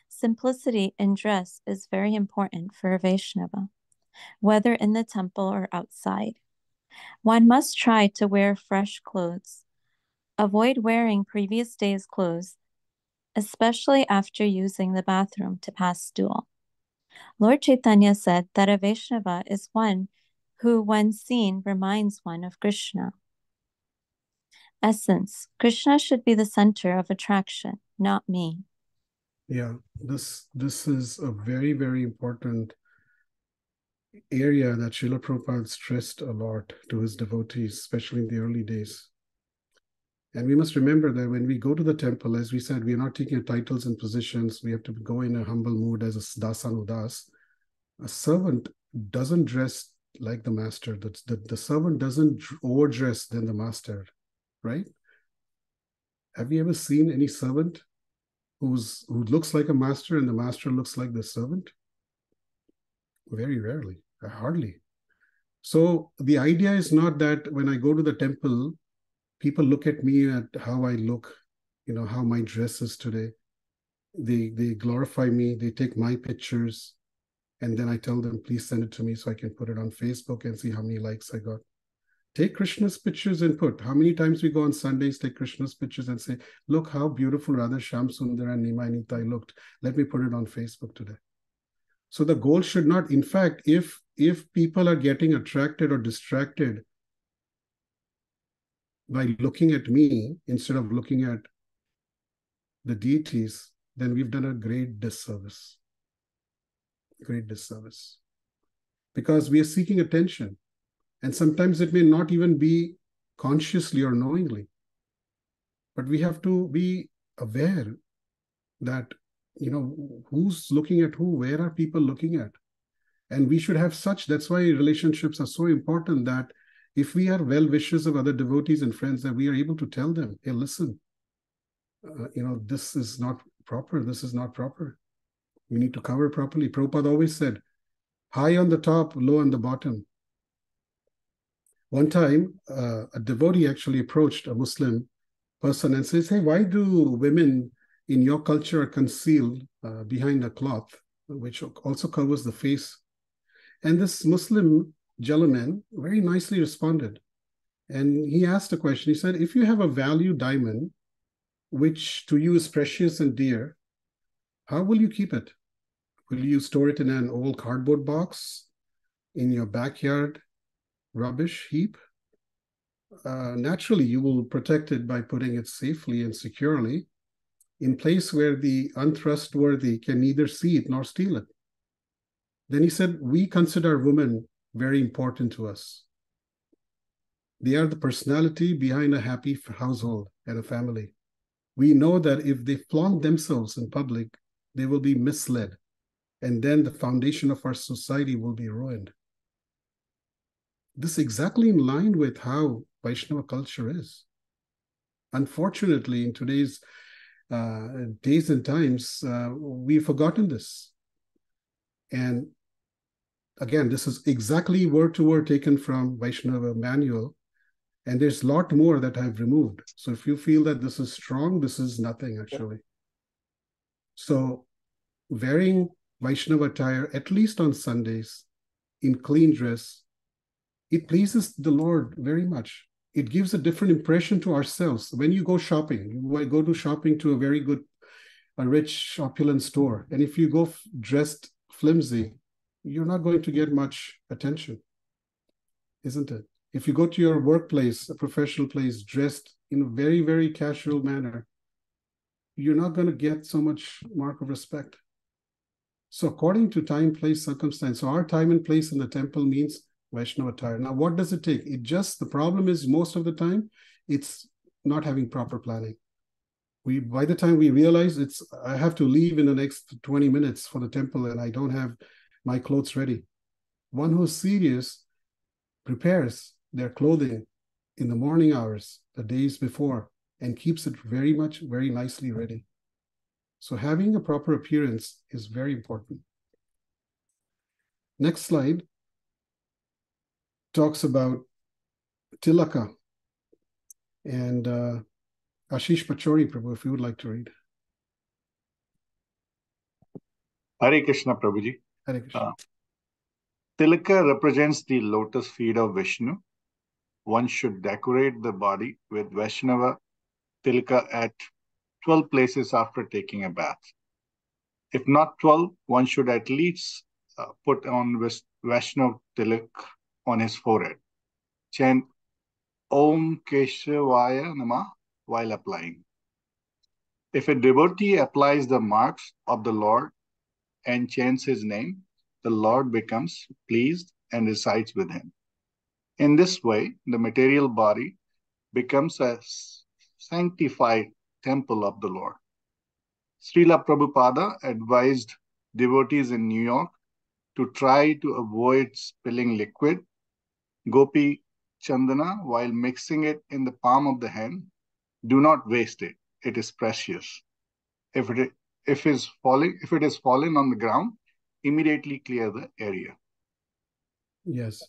Simplicity in dress is very important for a Vaishnava, whether in the temple or outside. One must try to wear fresh clothes. Avoid wearing previous day's clothes, especially after using the bathroom to pass stool. Lord Chaitanya said that a Vaishnava is one who, when seen, reminds one of Krishna. Essence Krishna should be the center of attraction, not me. Yeah, this this is a very very important area that Srila Prabhupada stressed a lot to his devotees, especially in the early days. And we must remember that when we go to the temple, as we said, we are not taking titles and positions. We have to go in a humble mood as a dasan dasanudas. A servant doesn't dress like the master. The, the, the servant doesn't overdress than the master, right? Have you ever seen any servant who's who looks like a master and the master looks like the servant? Very rarely, uh, hardly. So the idea is not that when I go to the temple, people look at me at how I look, you know, how my dress is today. They they glorify me, they take my pictures, and then I tell them, please send it to me so I can put it on Facebook and see how many likes I got. Take Krishna's pictures and put. How many times we go on Sundays, take Krishna's pictures and say, look how beautiful Radha Shyam Sundar and Nimai Nitai looked. Let me put it on Facebook today. So the goal should not, in fact, if if people are getting attracted or distracted by looking at me instead of looking at the deities, then we've done a great disservice. Great disservice. Because we are seeking attention. And sometimes it may not even be consciously or knowingly. But we have to be aware that, you know, who's looking at who, where are people looking at? And we should have such, that's why relationships are so important that if we are well wishers of other devotees and friends, that we are able to tell them, hey, listen, uh, you know, this is not proper, this is not proper. We need to cover properly. Prabhupada always said, high on the top, low on the bottom. One time, uh, a devotee actually approached a Muslim person and says, Hey, why do women in your culture conceal uh, behind a cloth, which also covers the face? And this Muslim gentleman very nicely responded. And he asked a question. He said, If you have a value diamond, which to you is precious and dear, how will you keep it? Will you store it in an old cardboard box in your backyard rubbish heap, uh, naturally you will protect it by putting it safely and securely in place where the untrustworthy can neither see it nor steal it. Then he said, We consider women very important to us. They are the personality behind a happy household and a family. We know that if they flaunt themselves in public, they will be misled, and then the foundation of our society will be ruined this exactly in line with how Vaishnava culture is. Unfortunately, in today's uh, days and times, uh, we've forgotten this. And again, this is exactly word to word taken from Vaishnava manual. And there's a lot more that I've removed. So if you feel that this is strong, this is nothing actually. So wearing Vaishnava attire, at least on Sundays, in clean dress, it pleases the Lord very much. It gives a different impression to ourselves. When you go shopping, you go to shopping to a very good, a rich, opulent store, and if you go dressed flimsy, you're not going to get much attention, isn't it? If you go to your workplace, a professional place, dressed in a very, very casual manner, you're not going to get so much mark of respect. So, according to time, place, circumstance, so our time and place in the temple means Vaishnava attire. Now, what does it take? It just, the problem is most of the time, it's not having proper planning. We, by the time we realize it's, I have to leave in the next 20 minutes for the temple and I don't have my clothes ready. One who's serious prepares their clothing in the morning hours, the days before, and keeps it very much, very nicely ready. So having a proper appearance is very important. Next slide talks about Tilaka. And uh, Ashish Pachori, Prabhu, if you would like to read. Hare Krishna, Prabhuji. Hare Krishna. Uh, Tilaka represents the lotus feet of Vishnu. One should decorate the body with Vaishnava Tilaka at 12 places after taking a bath. If not 12, one should at least uh, put on Vaishnava Tilak on his forehead. Chant Om Keshavaya Nama while applying. If a devotee applies the marks of the Lord and chants his name, the Lord becomes pleased and resides with him. In this way, the material body becomes a sanctified temple of the Lord. Srila Prabhupada advised devotees in New York to try to avoid spilling liquid, gopi chandana, while mixing it in the palm of the hand. Do not waste it. It is precious. If it if is falling if it is fallen on the ground, immediately clear the area. Yes.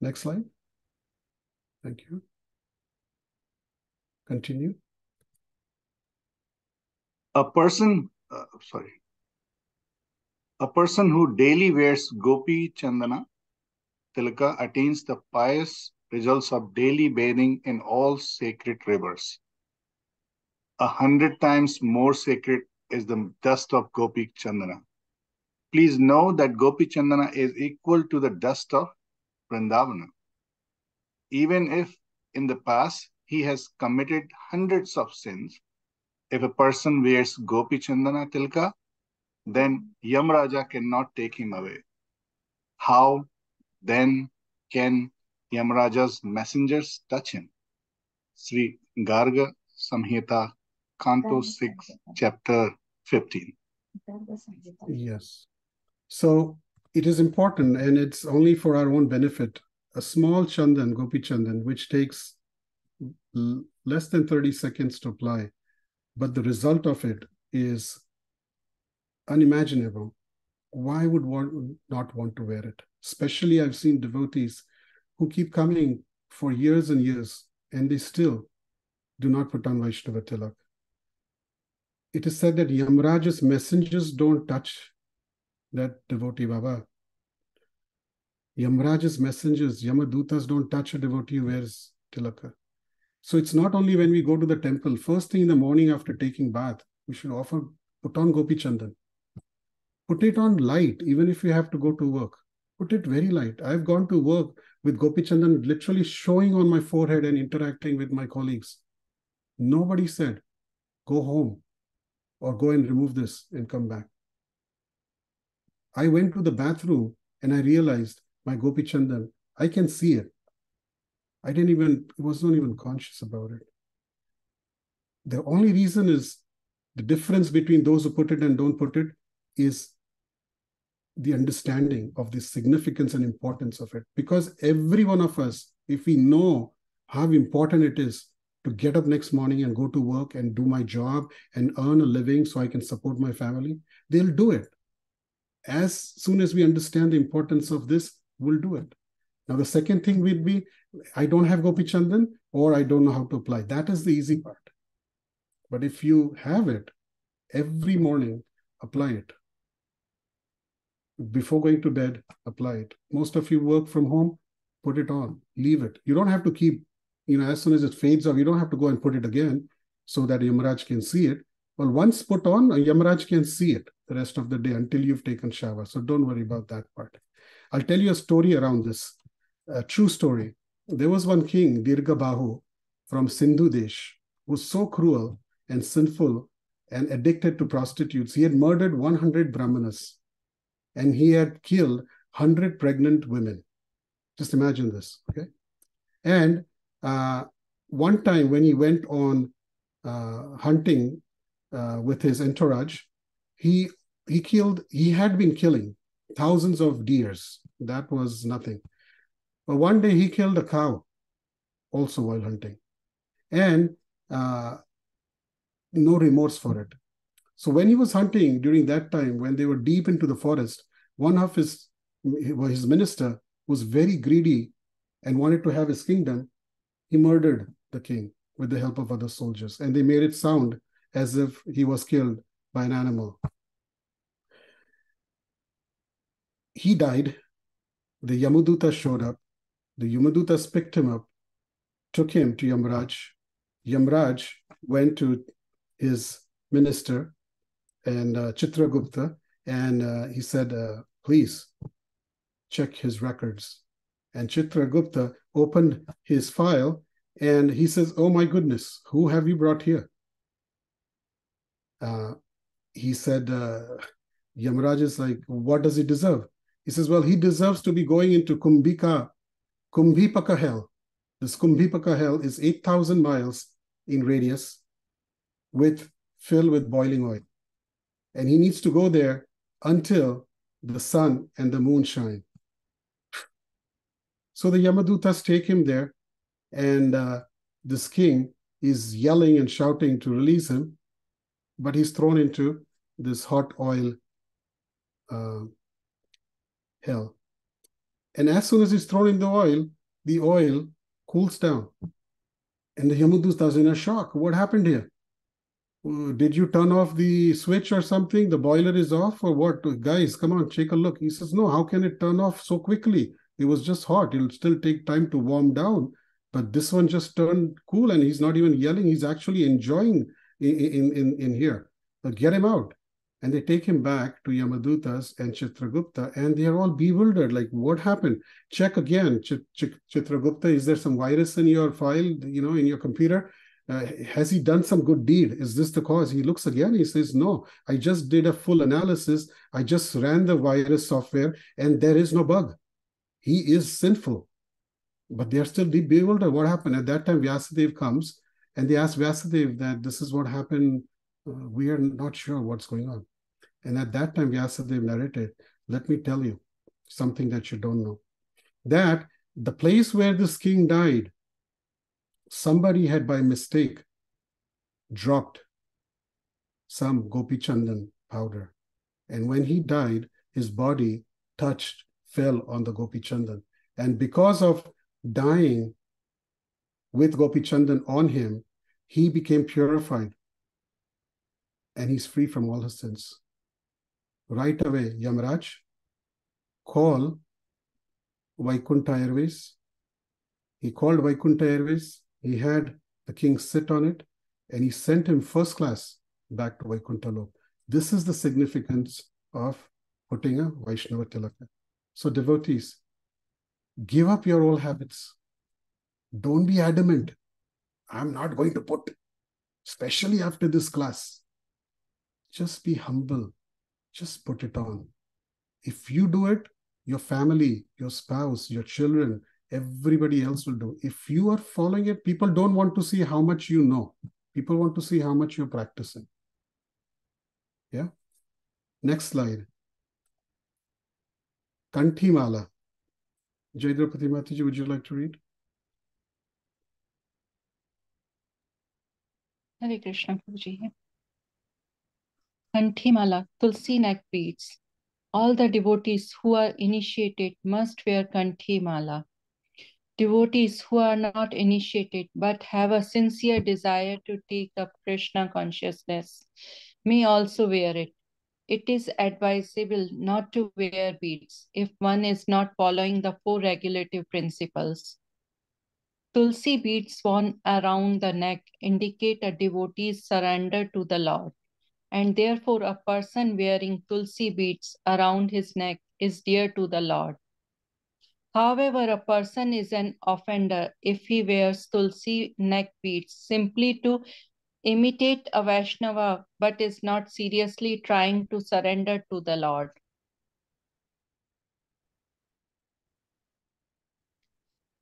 Next slide. Thank you. Continue. A person, uh, sorry, a person who daily wears gopi chandana tilaka attains the pious results of daily bathing in all sacred rivers. A hundred times more sacred is the dust of gopi chandana. Please know that gopi chandana is equal to the dust of Vrindavana. Even if in the past he has committed hundreds of sins, if a person wears gopi chandana tilka, then Yamraja cannot take him away. How then can Yamraja's messengers touch him? Sri Garga Samhita, Canto 6, Chapter 15. Yes. So it is important and it's only for our own benefit. A small chandan, gopi chandan, which takes less than 30 seconds to apply, but the result of it is unimaginable. Why would one not want to wear it? Especially, I've seen devotees who keep coming for years and years, and they still do not put on Vaishnava tilak. It is said that Yamraj's messengers don't touch that devotee Baba. Yamraj's messengers, Yamadutas don't touch a devotee who wears tilaka. So it's not only when we go to the temple, first thing in the morning after taking bath, we should offer put on Gopi Chandan. Put it on light, even if you have to go to work. Put it very light. I've gone to work with Gopi Chandan literally showing on my forehead and interacting with my colleagues. Nobody said, go home or go and remove this and come back. I went to the bathroom and I realized my Gopi Chandan, I can see it. I didn't even, was not even conscious about it. The only reason is the difference between those who put it and don't put it is the understanding of the significance and importance of it. Because every one of us, if we know how important it is to get up next morning and go to work and do my job and earn a living so I can support my family, they'll do it as soon as we understand the importance of this, we'll do it. Now, the second thing would be I don't have Gopi Chandan or I don't know how to apply. That is the easy part. But if you have it, every morning, apply it. Before going to bed, apply it. Most of you work from home, put it on, leave it. You don't have to keep, you know, as soon as it fades off, you don't have to go and put it again so that Yamaraj can see it. Well, once put on, Yamaraj can see it the rest of the day until you've taken shower. So don't worry about that part. I'll tell you a story around this, a true story. There was one king, Dirga Bahu, from Sindhu Desh, who was so cruel and sinful and addicted to prostitutes. He had murdered 100 brahmanas and he had killed 100 pregnant women. Just imagine this, okay? And uh, one time when he went on uh, hunting uh, with his entourage, he he killed he had been killing thousands of deers that was nothing but one day he killed a cow also while hunting and uh, no remorse for it so when he was hunting during that time when they were deep into the forest one of his his minister was very greedy and wanted to have his kingdom he murdered the king with the help of other soldiers and they made it sound as if he was killed by an animal. He died. The Yamaduta showed up. The Yamadutas picked him up, took him to Yamraj. Yamraj went to his minister and uh, Chitragupta, and uh, he said, uh, "Please check his records." And Chitragupta opened his file, and he says, "Oh my goodness, who have you brought here?" Uh, he said, uh, Yamaraj is like, what does he deserve? He says, well, he deserves to be going into Kumbhika, Kumbhipaka hell. This Kumbhipaka hell is 8,000 miles in radius with filled with boiling oil. And he needs to go there until the sun and the moon shine. So the Yamadutas take him there, and uh, this king is yelling and shouting to release him, but he's thrown into this hot oil uh, hell. And as soon as he's thrown in the oil, the oil cools down. And the Yamadutas in a shock. What happened here? Did you turn off the switch or something? The boiler is off or what? Guys, come on, take a look. He says, No, how can it turn off so quickly? It was just hot. It'll still take time to warm down. But this one just turned cool and he's not even yelling. He's actually enjoying in, in, in, here. get him out. And they take him back to Yamadutas and Chitragupta, and they are all bewildered. Like, what happened? Check again, Ch- Ch- Chitragupta. Is there some virus in your file, you know, in your computer? Uh, has he done some good deed? Is this the cause? He looks again. He says, No, I just did a full analysis. I just ran the virus software, and there is no bug he is sinful. But they are still bewildered. What happened? At that time, Vyasadev comes and they ask Vyasadev that this is what happened. Uh, we are not sure what's going on. And at that time, Vyasadev narrated, let me tell you something that you don't know. That the place where this king died, somebody had by mistake dropped some Gopi Chandan powder. And when he died, his body touched fell on the Gopi Chandan. And because of dying with Gopi Chandan on him, he became purified and he's free from all his sins. Right away, Yamraj, call Vaikunta Airways. He called Vaikunta Airways. He had the king sit on it and he sent him first class back to Vaikunta Lok. This is the significance of putting a Vaishnava Tilaka. So, devotees, give up your old habits. Don't be adamant. I'm not going to put, especially after this class. Just be humble. Just put it on. If you do it, your family, your spouse, your children, everybody else will do. If you are following it, people don't want to see how much you know. People want to see how much you're practicing. Yeah. Next slide. Kanti Mala. Jaidrapati Mataji, would you like to read? Hare Krishna Prabhuji. Kanthimala, Tulsi neck beads. All the devotees who are initiated must wear Kanthimala. Devotees who are not initiated but have a sincere desire to take up Krishna consciousness may also wear it it is advisable not to wear beads if one is not following the four regulative principles. Tulsi beads worn around the neck indicate a devotee's surrender to the Lord, and therefore a person wearing Tulsi beads around his neck is dear to the Lord. However, a person is an offender if he wears Tulsi neck beads simply to imitate a Vaishnava but is not seriously trying to surrender to the Lord.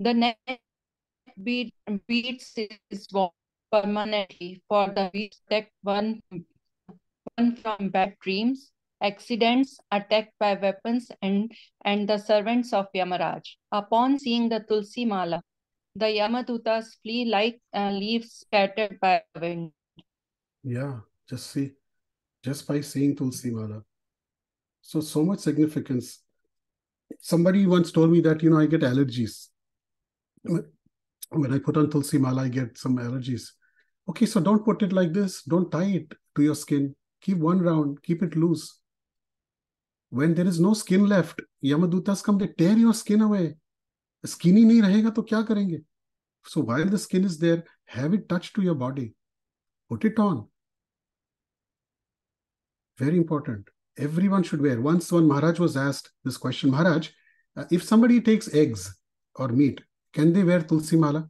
The neck bead, beads is worn permanently for the protect one, one from bad dreams, accidents, attacked by weapons, and, and the servants of Yamaraj. Upon seeing the Tulsi Mala, the Yamadutas flee like uh, leaves scattered by wind. Yeah, just see, just by seeing Tulsi Mala. So, so much significance. Somebody once told me that, you know, I get allergies. When I put on Tulsi Mala, I get some allergies. Okay, so don't put it like this. Don't tie it to your skin. Keep one round, keep it loose when there is no skin left yamadutas come they tear your skin away. Skinny nahi rahega to kya karenge so while the skin is there have it touched to your body. Put it on. Very important. Everyone should wear. Once one maharaj was asked this question maharaj uh, if somebody takes eggs or meat can they wear tulsi mala?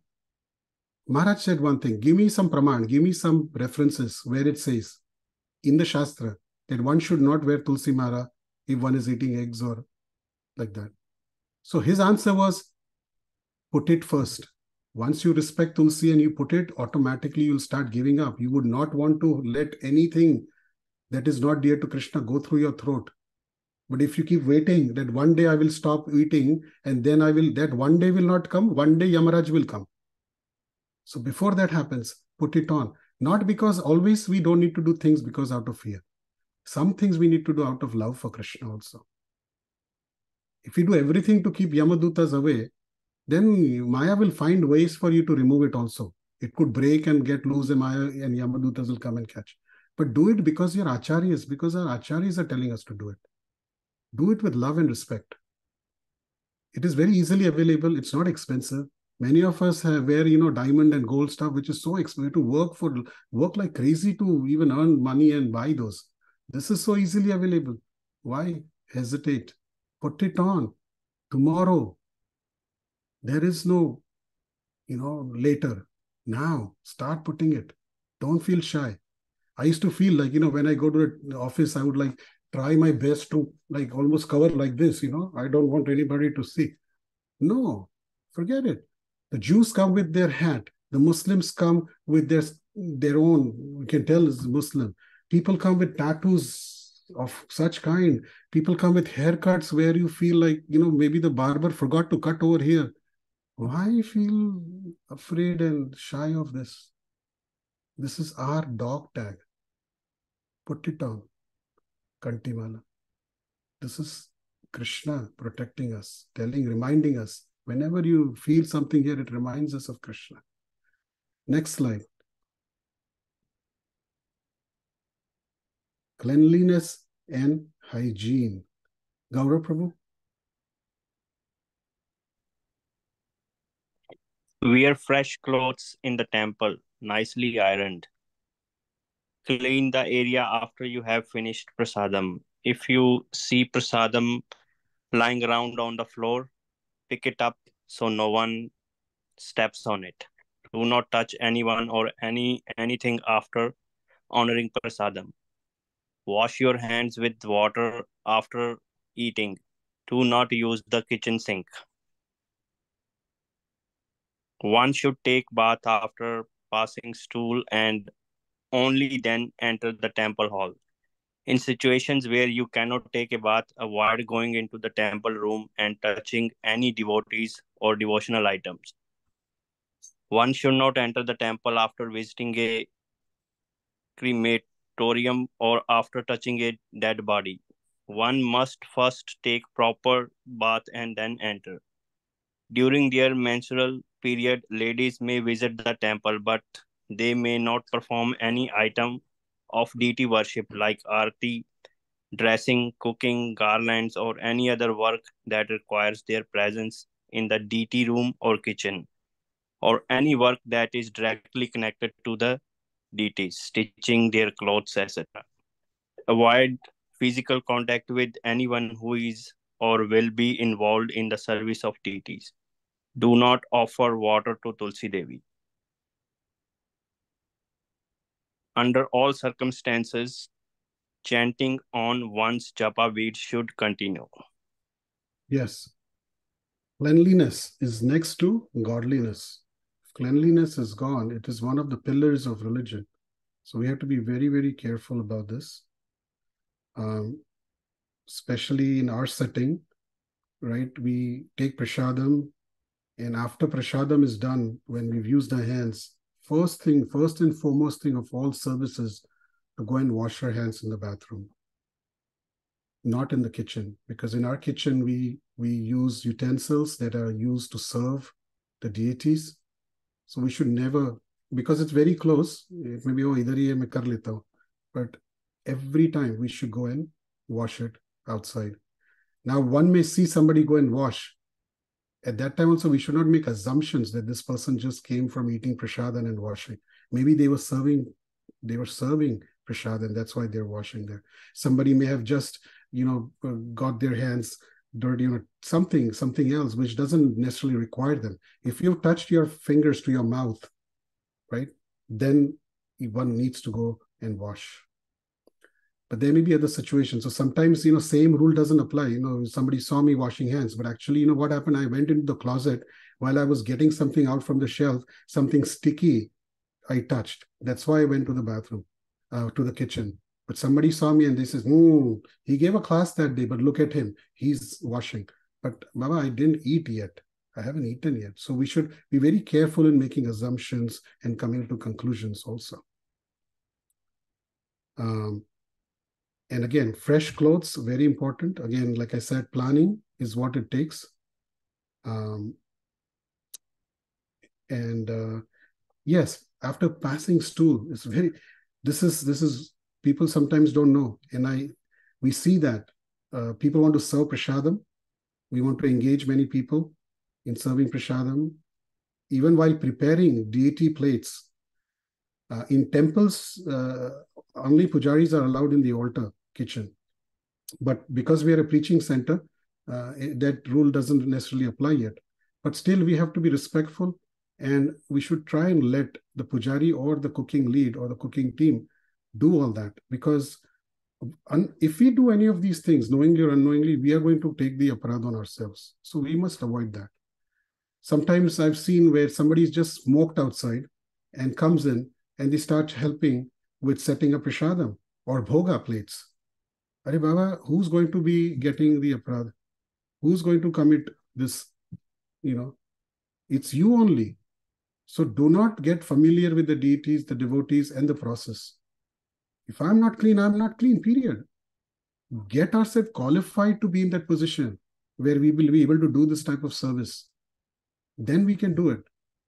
Maharaj said one thing give me some praman give me some references where it says in the shastra that one should not wear tulsi mala if one is eating eggs or like that. So his answer was put it first. Once you respect Tulsi and you put it, automatically you'll start giving up. You would not want to let anything that is not dear to Krishna go through your throat. But if you keep waiting that one day I will stop eating and then I will, that one day will not come, one day Yamaraj will come. So before that happens, put it on. Not because always we don't need to do things because out of fear. Some things we need to do out of love for Krishna also. If you do everything to keep Yamadutas away, then Maya will find ways for you to remove it also. It could break and get loose, and Maya and Yamadutas will come and catch. But do it because your acharyas, because our acharyas are telling us to do it. Do it with love and respect. It is very easily available. It's not expensive. Many of us have wear, you know, diamond and gold stuff, which is so expensive to work for, work like crazy to even earn money and buy those. This is so easily available. Why hesitate? Put it on tomorrow. There is no, you know, later. Now start putting it. Don't feel shy. I used to feel like, you know, when I go to the office, I would like try my best to like almost cover like this, you know. I don't want anybody to see. No, forget it. The Jews come with their hat. The Muslims come with their their own. We can tell is Muslim. People come with tattoos of such kind. People come with haircuts where you feel like you know maybe the barber forgot to cut over here. Why feel afraid and shy of this? This is our dog tag. Put it on. Kantimala. This is Krishna protecting us, telling, reminding us. Whenever you feel something here, it reminds us of Krishna. Next slide. Cleanliness and hygiene. Gaurav Prabhu. Wear fresh clothes in the temple, nicely ironed clean the area after you have finished prasadam. If you see prasadam lying around on the floor, pick it up so no one steps on it. Do not touch anyone or any anything after honoring prasadam. Wash your hands with water after eating. Do not use the kitchen sink. One should take bath after passing stool and only then enter the temple hall. In situations where you cannot take a bath, avoid going into the temple room and touching any devotees or devotional items. One should not enter the temple after visiting a or after touching a dead body. One must first take proper bath and then enter. During their menstrual period, ladies may visit the temple, but they may not perform any item of deity worship like arti, dressing, cooking, garlands, or any other work that requires their presence in the deity room or kitchen, or any work that is directly connected to the deities, stitching their clothes, etc. Avoid physical contact with anyone who is or will be involved in the service of deities. Do not offer water to Tulsi Devi. under all circumstances, chanting on one's japa bead should continue. Yes. Cleanliness is next to godliness. Cleanliness is gone, it is one of the pillars of religion. So we have to be very, very careful about this. Um, especially in our setting, right? We take prashadam, and after prashadam is done, when we've used our hands, first thing, first and foremost thing of all services to go and wash our hands in the bathroom, not in the kitchen, because in our kitchen we we use utensils that are used to serve the deities. So we should never, because it's very close. It may be oh hi kar leta but every time we should go and wash it outside. Now one may see somebody go and wash, at that time also we should not make assumptions that this person just came from eating prasadam and washing maybe they were serving they were serving prasadam that's why they're washing there somebody may have just you know uh, got their hands dirty or something something else which doesn't necessarily require them if you've touched your fingers to your mouth right then one needs to go and wash but there may be other situations. So sometimes, you know, same rule doesn't apply. You know, somebody saw me washing hands, but actually, you know, what happened? I went into the closet while I was getting something out from the shelf, something sticky I touched. That's why I went to the bathroom, uh, to the kitchen. But somebody saw me and they says, "Hmm, he gave a class that day, but look at him. He's washing." But Baba, I didn't eat yet. I haven't eaten yet. So we should be very careful in making assumptions and coming to conclusions also. Um, and again, fresh clothes, very important. Again, like I said, planning is what it takes. Um, and uh, yes, after passing stool, it's very. This is this is people sometimes don't know, and I we see that uh, people want to serve prasadam. We want to engage many people in serving prasadam, even while preparing deity plates. Uh, in temples, uh, only pujaris are allowed in the altar kitchen. But because we are a preaching center, uh, that rule doesn't necessarily apply yet. But still, we have to be respectful and we should try and let the pujari or the cooking lead or the cooking team do all that because if we do any of these things knowingly or unknowingly we are going to take the aparadh on ourselves so we must avoid that sometimes i've seen where somebody's just smoked outside and comes in and they start helping with setting up prasadam or bhoga plates Are Baba, who's going to be getting the aparadh? Who's going to commit this? You know, it's you only. So do not get familiar with the deities, the devotees, and the process. If I'm not clean, I'm not clean, period. Get ourselves qualified to be in that position where we will be able to do this type of service. Then we can do it.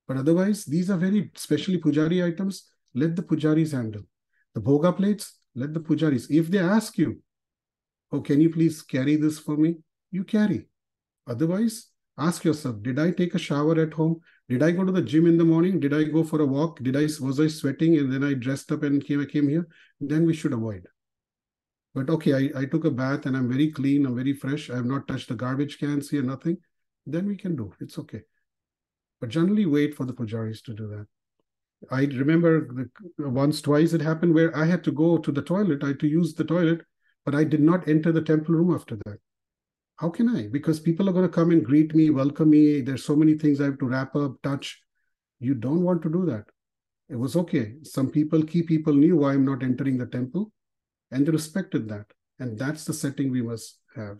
But otherwise, these are very, specially pujari items, let the pujaris handle. The bhoga plates, let the pujaris. If they ask you, oh, can you please carry this for me? You carry. Otherwise, ask yourself, did I take a shower at home? Did I go to the gym in the morning? Did I go for a walk? Did I was I sweating and then I dressed up and came, I came here? Then we should avoid. But okay, I, I took a bath and I'm very clean, I'm very fresh. I have not touched the garbage cans here, nothing. Then we can do. It's okay. But generally wait for the pujaris to do that. I remember the, uh, once, twice it happened where I had to go to the toilet. I had to use the toilet, but I did not enter the temple room after that. How can I? Because people are going to come and greet me, welcome me. There's so many things I have to wrap up, touch. You don't want to do that. It was okay. Some people, key people knew why I'm not entering the temple and they respected that. And that's the setting we must have.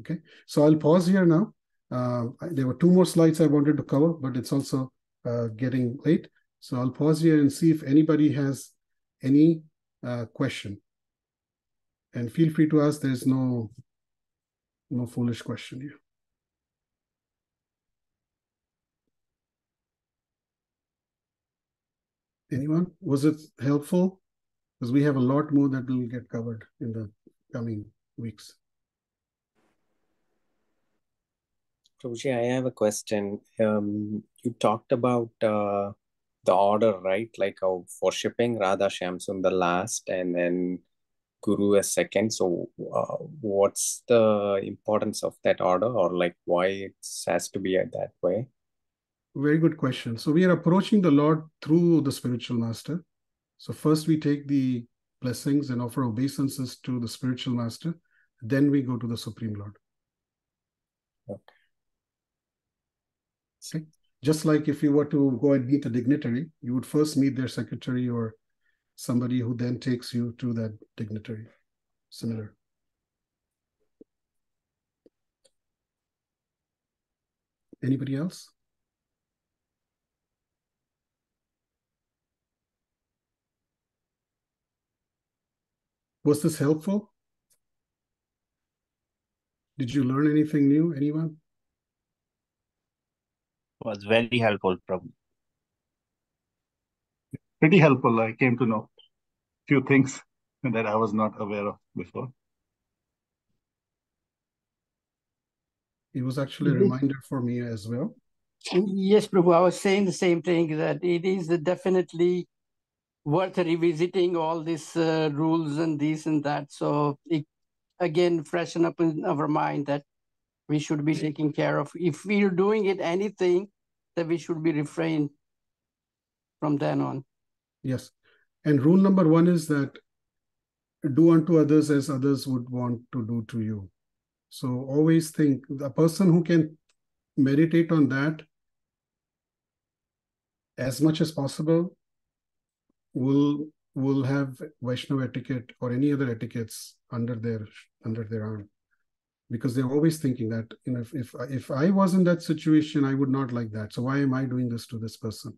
Okay. So I'll pause here now. Uh, there were two more slides I wanted to cover, but it's also uh, getting late. So I'll pause here and see if anybody has any uh, question. And feel free to ask. There's no no foolish question here. Anyone? Was it helpful? Because we have a lot more that will get covered in the coming weeks. Prabhuji, I have a question. Um, you talked about uh, the order, right? Like of worshipping Radha Shyam Sundar last, and then Guru as second. So, uh, what's the importance of that order, or like why it has to be that way? Very good question. So, we are approaching the Lord through the spiritual master. So, first we take the blessings and offer obeisances to the spiritual master. Then we go to the Supreme Lord. Okay. Okay. Just like if you were to go and meet a dignitary, you would first meet their secretary or somebody who then takes you to that dignitary. Similar. Anybody else? Was this helpful? Did you learn anything new? Anyone? Was very helpful, Prabhu pretty helpful. I came to know a few things that I was not aware of before. It was actually a mm-hmm. reminder for me as well. Yes, Prabhu, I was saying the same thing that it is definitely worth revisiting all these uh, rules and this and that. So, it, again, freshen up in our mind that we should be taking care of. If we're doing it anything, that we should be refrained from then on. Yes. And rule number one is that do unto others as others would want to do to you. So always think the person who can meditate on that as much as possible will will have Vaishnava etiquette or any other etiquettes under their under their arm because they're always thinking that you know if, if if I was in that situation I would not like that so why am I doing this to this person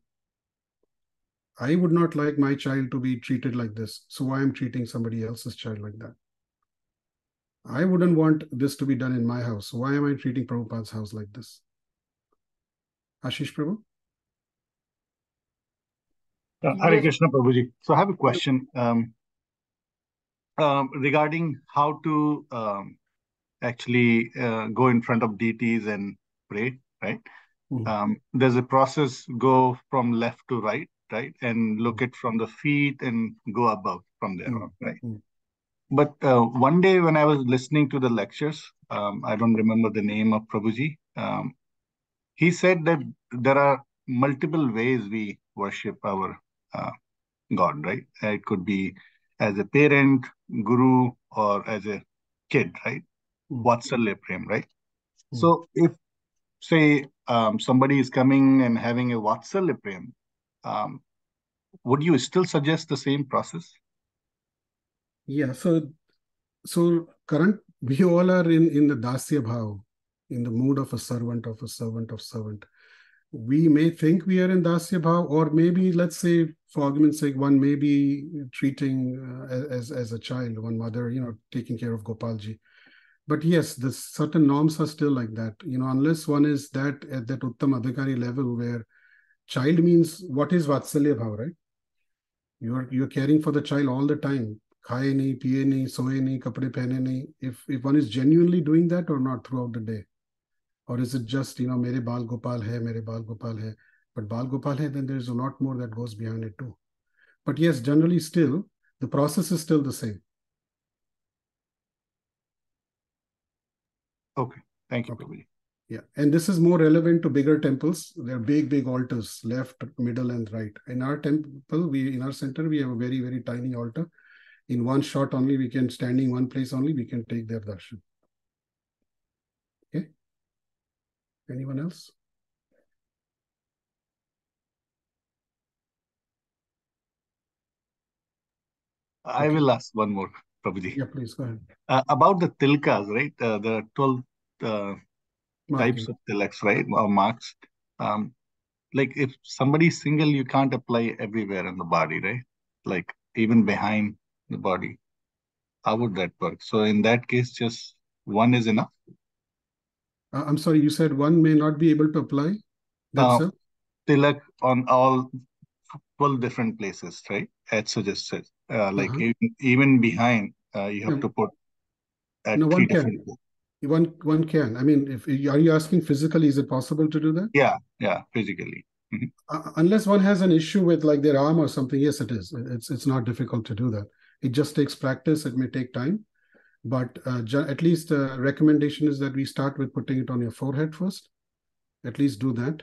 I would not like my child to be treated like this. So why I'm treating somebody else's child like that? I wouldn't want this to be done in my house. So why am I treating Prabhupada's house like this? Ashish Prabhu? Uh, Hare Krishna Prabhuji. So I have a question um, um, regarding how to um, actually uh, go in front of deities and pray, right? Mhm. there's a process go from left to right, right? And look it from the feet and go above from there on, right? Mm. But uh, one day when I was listening to the lectures, um, I don't remember the name of Prabhuji, um, he said that there are multiple ways we worship our uh, God, right? It could be as a parent, guru, or as a kid, right? Vatsalya Prem, right? So if, say, um, somebody is coming and having a Vatsalya Prem, um, would you still suggest the same process? Yeah, so so current we all are in in the dasya bhav, in the mood of a servant of a servant of servant. We may think we are in dasya bhav, or maybe let's say, for argument's sake, one may be treating uh, as as a child, one mother, you know, taking care of Gopalji. But yes, the certain norms are still like that. You know, unless one is that at that uttam adhikari level where child means what is Vatsalya Bhav, right? You're you're caring for the child all the time. Khaye nahi, piye nahi, soye nahi, kapde pehne nahi. If if one is genuinely doing that or not throughout the day, or is it just you know mere bal Gopal hai, mere bal Gopal hai? But bal Gopal hai, then there is a lot more that goes behind it too. But yes, generally still the process is still the same. Okay, thank you, okay yeah and this is more relevant to bigger temples. They're big big altars left middle and right. In our temple we in our center we have a very very tiny altar. In one shot only we can standing one place only we can take their darshan. Okay. Anyone else? I will ask one more, Prabhuji. yeah please go ahead. Uh, about the tilaks, right? Uh, are 12 uh, types of tilaks, right? Or marks. Um, like if somebody is single, you can't apply everywhere in the body, right? Like even behind the body. How would that work? So in that case, just one is enough. Uh, i'm sorry you said one may not be able to apply that's Uh, tilak on all 12 different places, right? As suggested. Uh, like Uh-huh. even, even behind, uh, you have Yeah. to put at no three one can places. One one can. I mean if are you asking physically is it possible to do that? Yeah, yeah, physically. Mhm. uh, unless one has an issue with like their arm or something yes it is. It's it's not difficult to do that. It just takes practice. It may take time. But uh, ju- at least uh, recommendation is that we start with putting it on your forehead first. At least do that.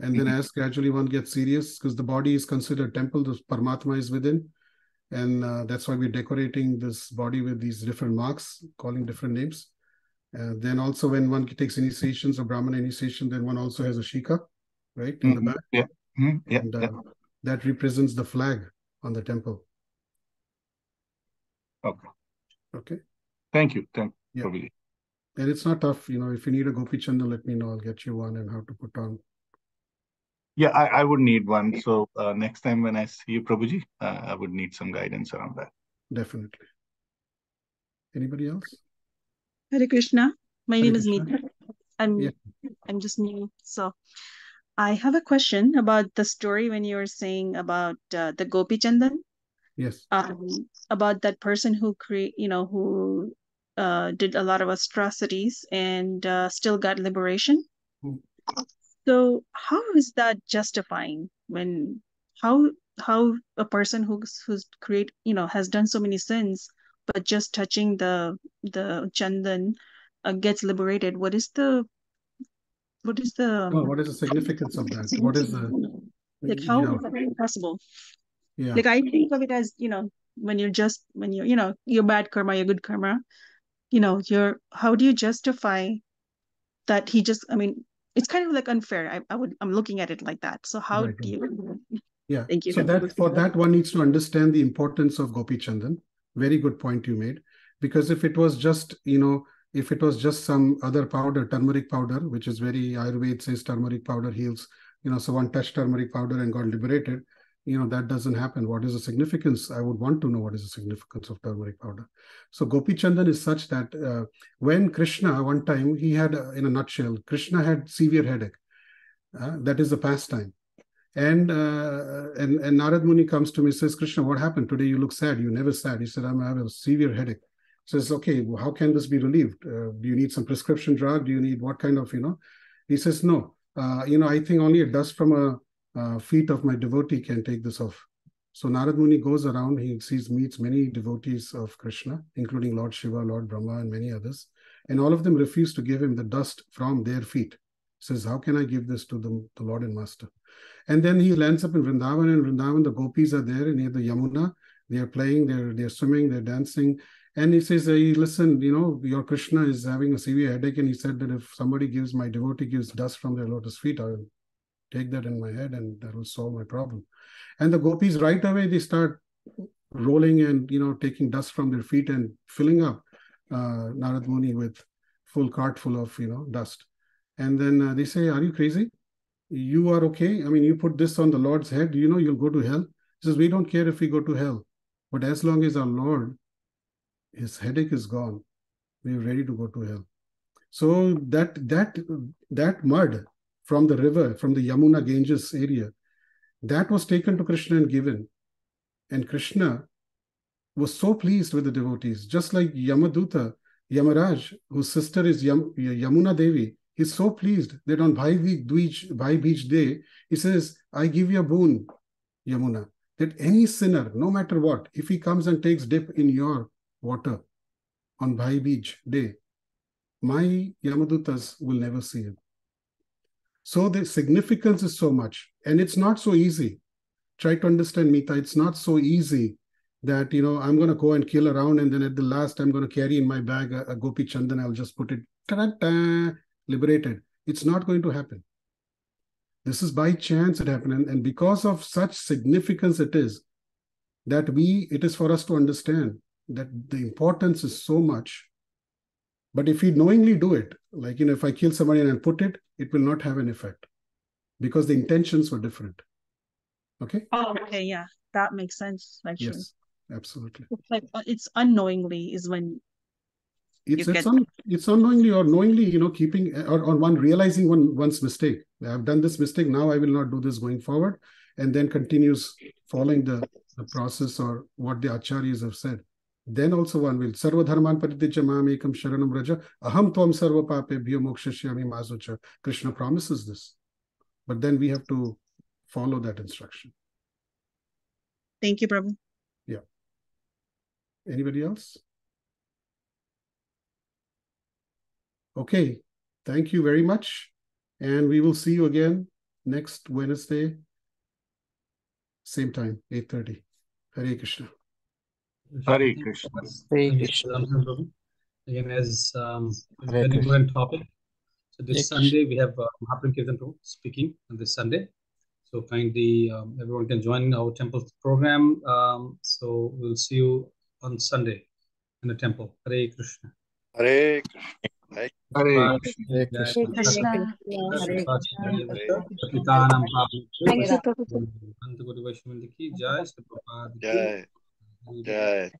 And then Mhm. as gradually one gets serious because the body is considered temple the paramatma is within. And uh, that's why we're decorating this body with these different marks calling different names uh, then also when one takes initiations or Brahman initiation then one also has a shikha right in the Mhm. back Yeah, Mhm. yeah, and yeah. uh, that represents the flag on the temple Okay. okay Thank you. Thank you, Yeah. And it's not tough you know if you need a gopi chanda let me know i'll get you one and how to put on Yeah, I, I would need one. So uh, next time when I see you, Prabhuji, uh, I would need some guidance around that. definitely anybody else Hare Krishna. My Hare name is Krishna. Meeta. I'm Yeah. I'm just new. So I have a question about the story when you were saying about uh, the Gopi Chandan, yes um, about that person who create, you know, who uh, did a lot of atrocities and uh, still got liberation. Hmm. So how is that justifying when how how a person who's who's create, you know, has done so many sins, but just touching the the Chandan uh, gets liberated? What is the what is the um, what is the significance of that what is the like how is that possible? yeah Like I think of it as, you know, when you're just when you're you know your bad karma your good karma you know you're how do you justify that he just i mean it's kind of like unfair i, I would i'm looking at it like that so how Right, do you Yeah. thank you So that for that one needs to understand the importance of Gopi Chandan. Very good point you made. Because if it was just, you know, if it was just some other powder, turmeric powder, which is very Ayurveda says turmeric powder heals, you know, so one touched turmeric powder and got liberated, you know, that doesn't happen. What is the significance? I would want to know what is the significance of turmeric powder. So Gopi Chandan is such that uh, when Krishna, one time, he had, uh, in a nutshell, Krishna had severe headache. Uh, that is the pastime. And uh, and and Narad Muni comes to me says, Krishna, what happened today? You look sad. You never sad. He said, I'm I have a severe headache. He Says, okay, well, how can this be relieved? Uh, do you need some prescription drug? Do you need what kind of you know? He says, no. Uh, you know, I think only a dust from a uh, feet of my devotee can take this off. So Narad Muni goes around. He sees meets many devotees of Krishna, including Lord Shiva, Lord Brahma, and many others, and all of them refuse to give him the dust from their feet. He Says, how can I give this to the, the Lord and Master? And then he lands up in Vrindavan, and Vrindavan, the gopis are there near the Yamuna. They are playing, they're they're swimming, they're dancing. And he says, hey, listen, you know, your Krishna is having a severe headache. And he said that if somebody gives my devotee gives dust from their lotus feet, I will take that in my head and that will solve my problem. And the gopis right away they start rolling and you know taking dust from their feet and filling up uh, Narad Muni with full cart full of you know dust. And then uh, they say, Are you crazy? You are okay. I mean, you put this on the Lord's head, you know, you'll go to hell. He says, We don't care if we go to hell. But as long as our Lord, his headache is gone, we're ready to go to hell. So that that that mud from the river, from the Yamuna Ganges area, that was taken to Krishna and given. And Krishna was so pleased with the devotees, just like Yamaduta, Yamaraj, whose sister is Yam, Yamuna Devi. He's so pleased that on Bhai Beej, Bhai Beej Day, he says, I give you a boon, Yamuna, that any sinner, no matter what, if he comes and takes dip in your water on Bhai Beej Day, my Yamadutas will never see him. So the significance is so much, and it's not so easy. Try to understand, Mita. It's not so easy that you know I'm going to go and kill around, and then at the last I'm going to carry in my bag a, a gopi chandan. I'll just put it ta-da-da, liberated. It's not going to happen. This is by chance it happened, and, and because of such significance it is that we it is for us to understand that the importance is so much but if we knowingly do it, like you know, if I kill somebody and I put it, it will not have an effect because the intentions were different. Okay. oh okay yeah that makes sense actually Yes, absolutely. it's like uh, it's unknowingly is when It's it's un, it's unknowingly or knowingly, you know, keeping or on one realizing one one's mistake. I've done this mistake. Now I will not do this going forward, and then continues following the, the process or what the acharyas have said. Then also one will sarva dharman mam ekam sharanam vraja aham tvam sarva papebhyo mokshayishyami mazucha. Krishna promises this, but then we have to follow that instruction. thank you Prabhu Yeah. Anybody else? Okay. Thank you very much. And we will see you again next Wednesday, same time, 8.30. Hare Krishna. Hare Krishna. Thank you, Ramzan Prabhu. Again, as um, a very Krishna. important topic. So this Hare Sunday we have uh, Mahaprabhu Kirtan Prabhu speaking on this Sunday. So kindly um, everyone can join our temple program. Um, so we'll see you on Sunday in the temple. Hare Krishna. Hare Krishna. Hare Bye. Krishna. Jai Hare Krishna. Hare Hare